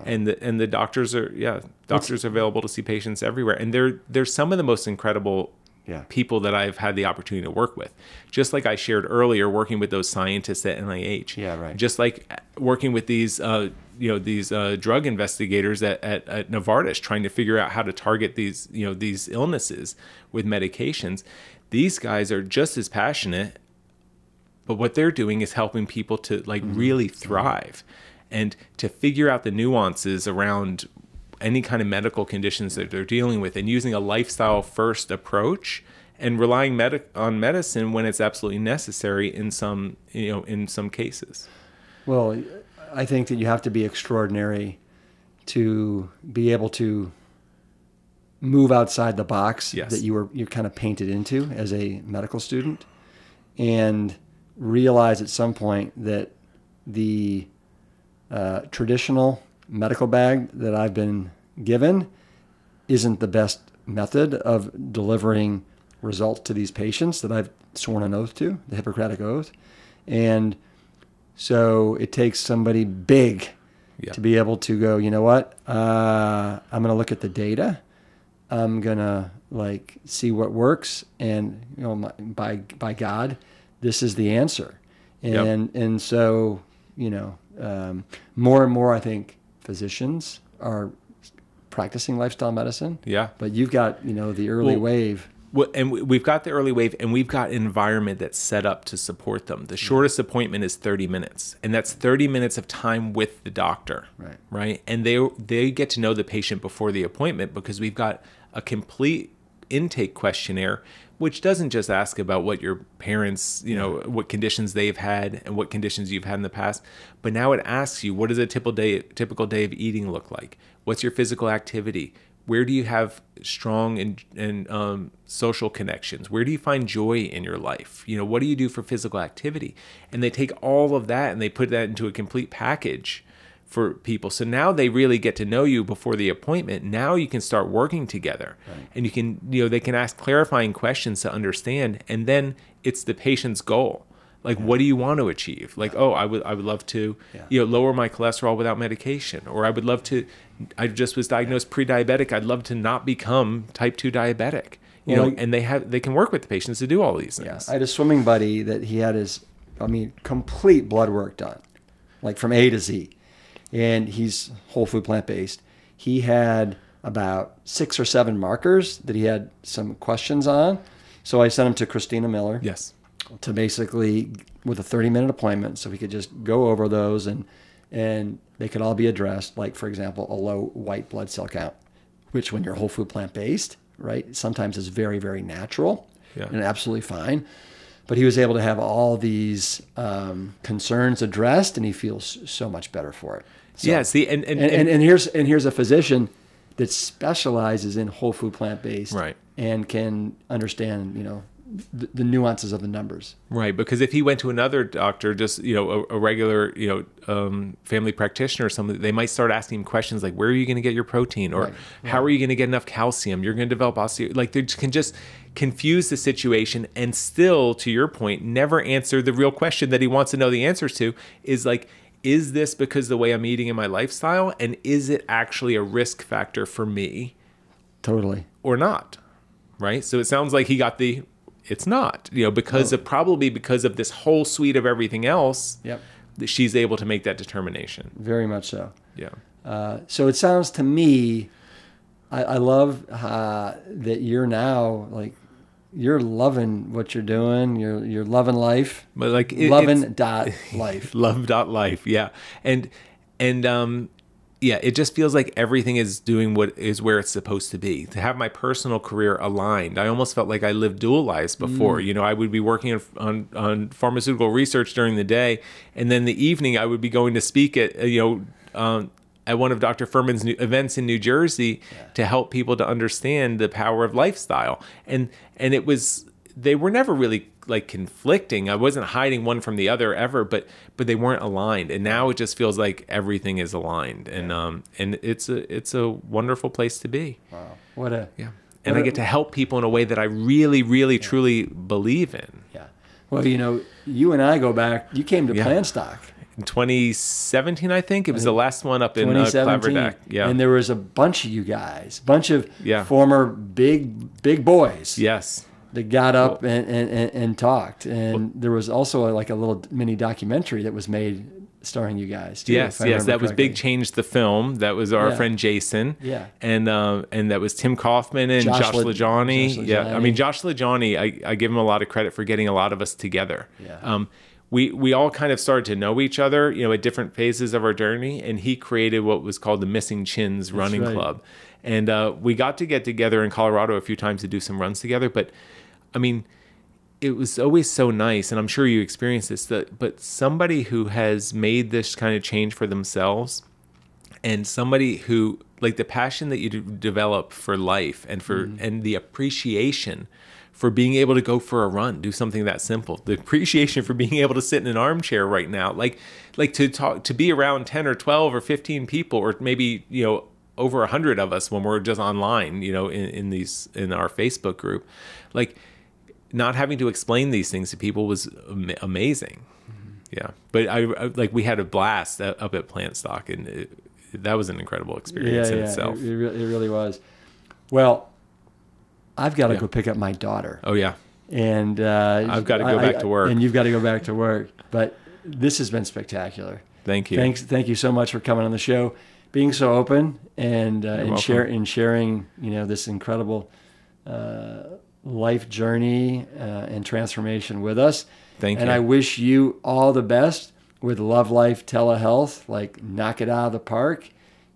And the and the doctors are yeah, doctors are available to see patients everywhere. And they're they're some of the most incredible Yeah. people that I've had the opportunity to work with. Just like I shared earlier, working with those scientists at NIH. Yeah, right. Just like working with these uh, you know these uh, drug investigators at, at, at Novartis trying to figure out how to target these you know these illnesses with medications. These guys are just as passionate, but what they're doing is helping people to like mm-hmm. really thrive and to figure out the nuances around any kind of medical conditions that they're dealing with and using a lifestyle first approach and relying medi- on medicine when it's absolutely necessary in some you know in some cases. Well, I think that you have to be extraordinary to be able to move outside the box Yes. that you were you're kind of painted into as a medical student. And realize at some point that the uh, traditional medical bag that I've been given isn't the best method of delivering results to these patients that I've sworn an oath to, the Hippocratic Oath. And so it takes somebody big Yeah. to be able to go, you know what? Uh, I'm going to look at the data. I'm going to like see what works. And, you know, my, by, by God, this is the answer. Yep. and and so you know um, more and more I think physicians are practicing lifestyle medicine. Yeah. But you've got you know the early Well, wave. Well, and we- we've got the early wave, and we've got an environment that's set up to support them. The shortest appointment is 30 minutes, and that's 30 minutes of time with the doctor. Right. Right. And they they get to know the patient before the appointment because we've got a complete intake questionnaire, which doesn't just ask about what your parents, you know, what conditions they've had and what conditions you've had in the past, but now it asks you what does a typical day typical day of eating look like? What's your physical activity? where do you have strong and, and um, social connections where do you find joy in your life you know what do you do for physical activity and they take all of that and they put that into a complete package for people. So now they really get to know you before the appointment. Now you can start working together. And you can you know they can ask clarifying questions to understand and then it's the patient's goal. Like what do you want to achieve? Like oh i would i would love to you know lower my cholesterol without medication or i would love to i just was diagnosed pre-diabetic. I'd love to not become type 2 diabetic. You Well, know and they have they can work with the patients to do all these things. I had a swimming buddy that he had his, I mean, complete blood work done, like from A to Z. And he's whole food plant based. He had about six or seven markers that he had some questions on. So I sent him to Christina Miller yes to basically with a 30 minute appointment so we could just go over those and and they could all be addressed like for example a low white blood cell count which when you're whole food plant based right sometimes is very very natural Yeah. and absolutely fine but he was able to have all these um, concerns addressed and he feels so much better for it So- yeah see and and, and, and, and here's and here's a physician that specializes in whole food plant based Right. and can understand you know the, the nuances of the numbers Right, because if he went to another doctor, just you know, a, a regular you know um, family practitioner or something, they might start asking him questions like, "Where are you going to get your protein?" or Right, "How are you going to get enough calcium?" You're going to develop osteo. Like they can just confuse the situation and still, to your point, never answer the real question that he wants to know the answers to. Is like, is this because the way I'm eating in my lifestyle, and is it actually a risk factor for me? totally. Or not right? So it sounds like he got the it's not you know because of probably because of this whole suite of everything else Yep. that she's able to make that determination. Very much so. Yeah. Uh, so it sounds to me i, I love uh, that you're now like you're loving what you're doing. You're you're loving life. But like it, loving dot life. Love dot life yeah. And and um yeah it just feels like everything is doing what is where it's supposed to be. To have my personal career aligned. I almost felt like i lived dual lives before. You know i would be working on, on on pharmaceutical research during the day and then the evening i would be going to speak at uh, you know um at one of Dr. Fuhrman's new events in New Jersey to help people to understand the power of lifestyle. And and it was they were never really like conflicting. I wasn't hiding one from the other ever, but but they weren't aligned. And now it just feels like everything is aligned. And um and it's a it's a wonderful place to be. wow what a Yeah. And I get to help people in a way that I really, really, truly believe in. yeah well you know you and i go back you came to Yeah. Plantstock In 2017, I think it was the last one up in uh, 2017 Claverack. Yeah. and there was a bunch of you guys bunch of Yeah. former big big boys yes. that got up and, and, and, and talked. And there was also like a little mini documentary that was made starring you guys. Too, Yes, yes, that was. Big Change the film. That was our Yeah. friend Jason. Yeah. and um, and that was Tim Kaufman and Josh Josh. Yeah, I mean Josh LaJaunie, I, I give him a lot of credit for getting a lot of us together. Yeah. Um, we we all kind of started to know each other, you know, at different phases of our journey, and he created what was called the Missing Chins Running right. Club, and uh, we got to get together in Colorado a few times to do some runs together. But I mean, it was always so nice, and I'm sure you experienced this. That but somebody who has made this kind of change for themselves, and somebody who like the passion that you develop for life and for and the appreciation for being able to go for a run do something that simple. The appreciation for being able to sit in an armchair right now like like to talk to be around 10 or 12 or 15 people or maybe you know over 100 of us when we're just online you know in, in these in our facebook group like not having to explain these things to people was am- amazing. Mm-hmm. Yeah. But I, I like we had a blast up up at Plantstock and it, that was an incredible experience yeah, in yeah, itself. It, it really was. Well, I've got to Yeah. go pick up my daughter. oh yeah and uh, I've got to go I- back to work. and you've got to go back to work. But this has been spectacular. Thank you. Thanks, thank you so much for coming on the show, being so open, and uh, and share and sharing you know this incredible uh, life journey uh, and transformation with us. Thank and you. And I wish you all the best with Love Life Telehealth. Like knock it out of the park.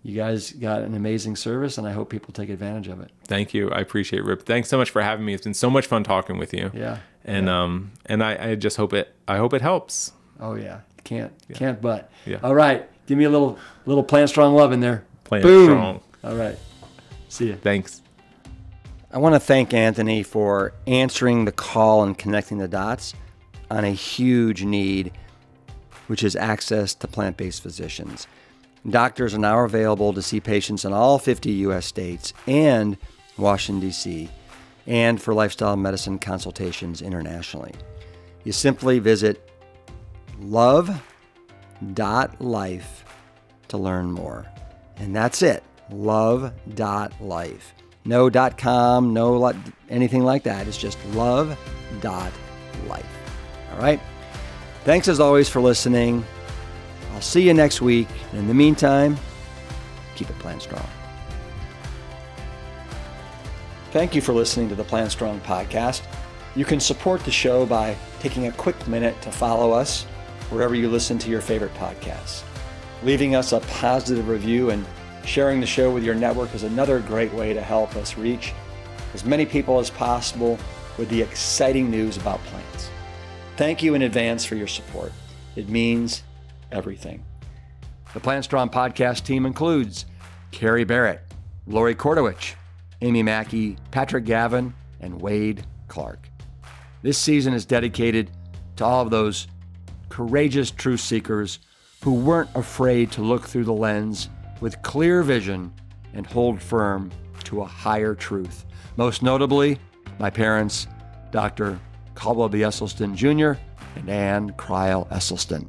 You guys got an amazing service, and I hope people take advantage of it. Thank you. I appreciate it, Rip. Thanks so much for having me. It's been so much fun talking with you. Yeah. And um and I, I just hope it I hope it helps. Oh yeah. Can't can't but. Yeah. All right. Give me a little little plant strong love in there. Plant Boom. strong. All right. See you. Thanks. I want to thank Anthony for answering the call and connecting the dots on a huge need, which is access to plant based physicians. Doctors are now available to see patients in all 50 U.S. states and Washington, D.C., and for lifestyle medicine consultations internationally. You simply visit love.life to learn more. And that's it love.life. No dot .com, no anything like that. It's just love.life. All right? Thanks as always for listening. I'll see you next week. And In the meantime, keep it plant strong. Thank you for listening to the Plant Strong podcast. You can support the show by taking a quick minute to follow us wherever you listen to your favorite podcasts. Leaving us a positive review and sharing the show with your network is another great way to help us reach as many people as possible with the exciting news about plants. Thank you in advance for your support. It means everything. The Plant Strong podcast team includes Carrie Barrett, Lori Kordowich, Amy Mackey, Patrick Gavin, and Wade Clark. This season is dedicated to all of those courageous truth seekers who weren't afraid to look through the lens with clear vision and hold firm to a higher truth. Most notably, my parents, Dr. Caldwell B. Esselstyn Jr. and Ann Crile Esselstyn.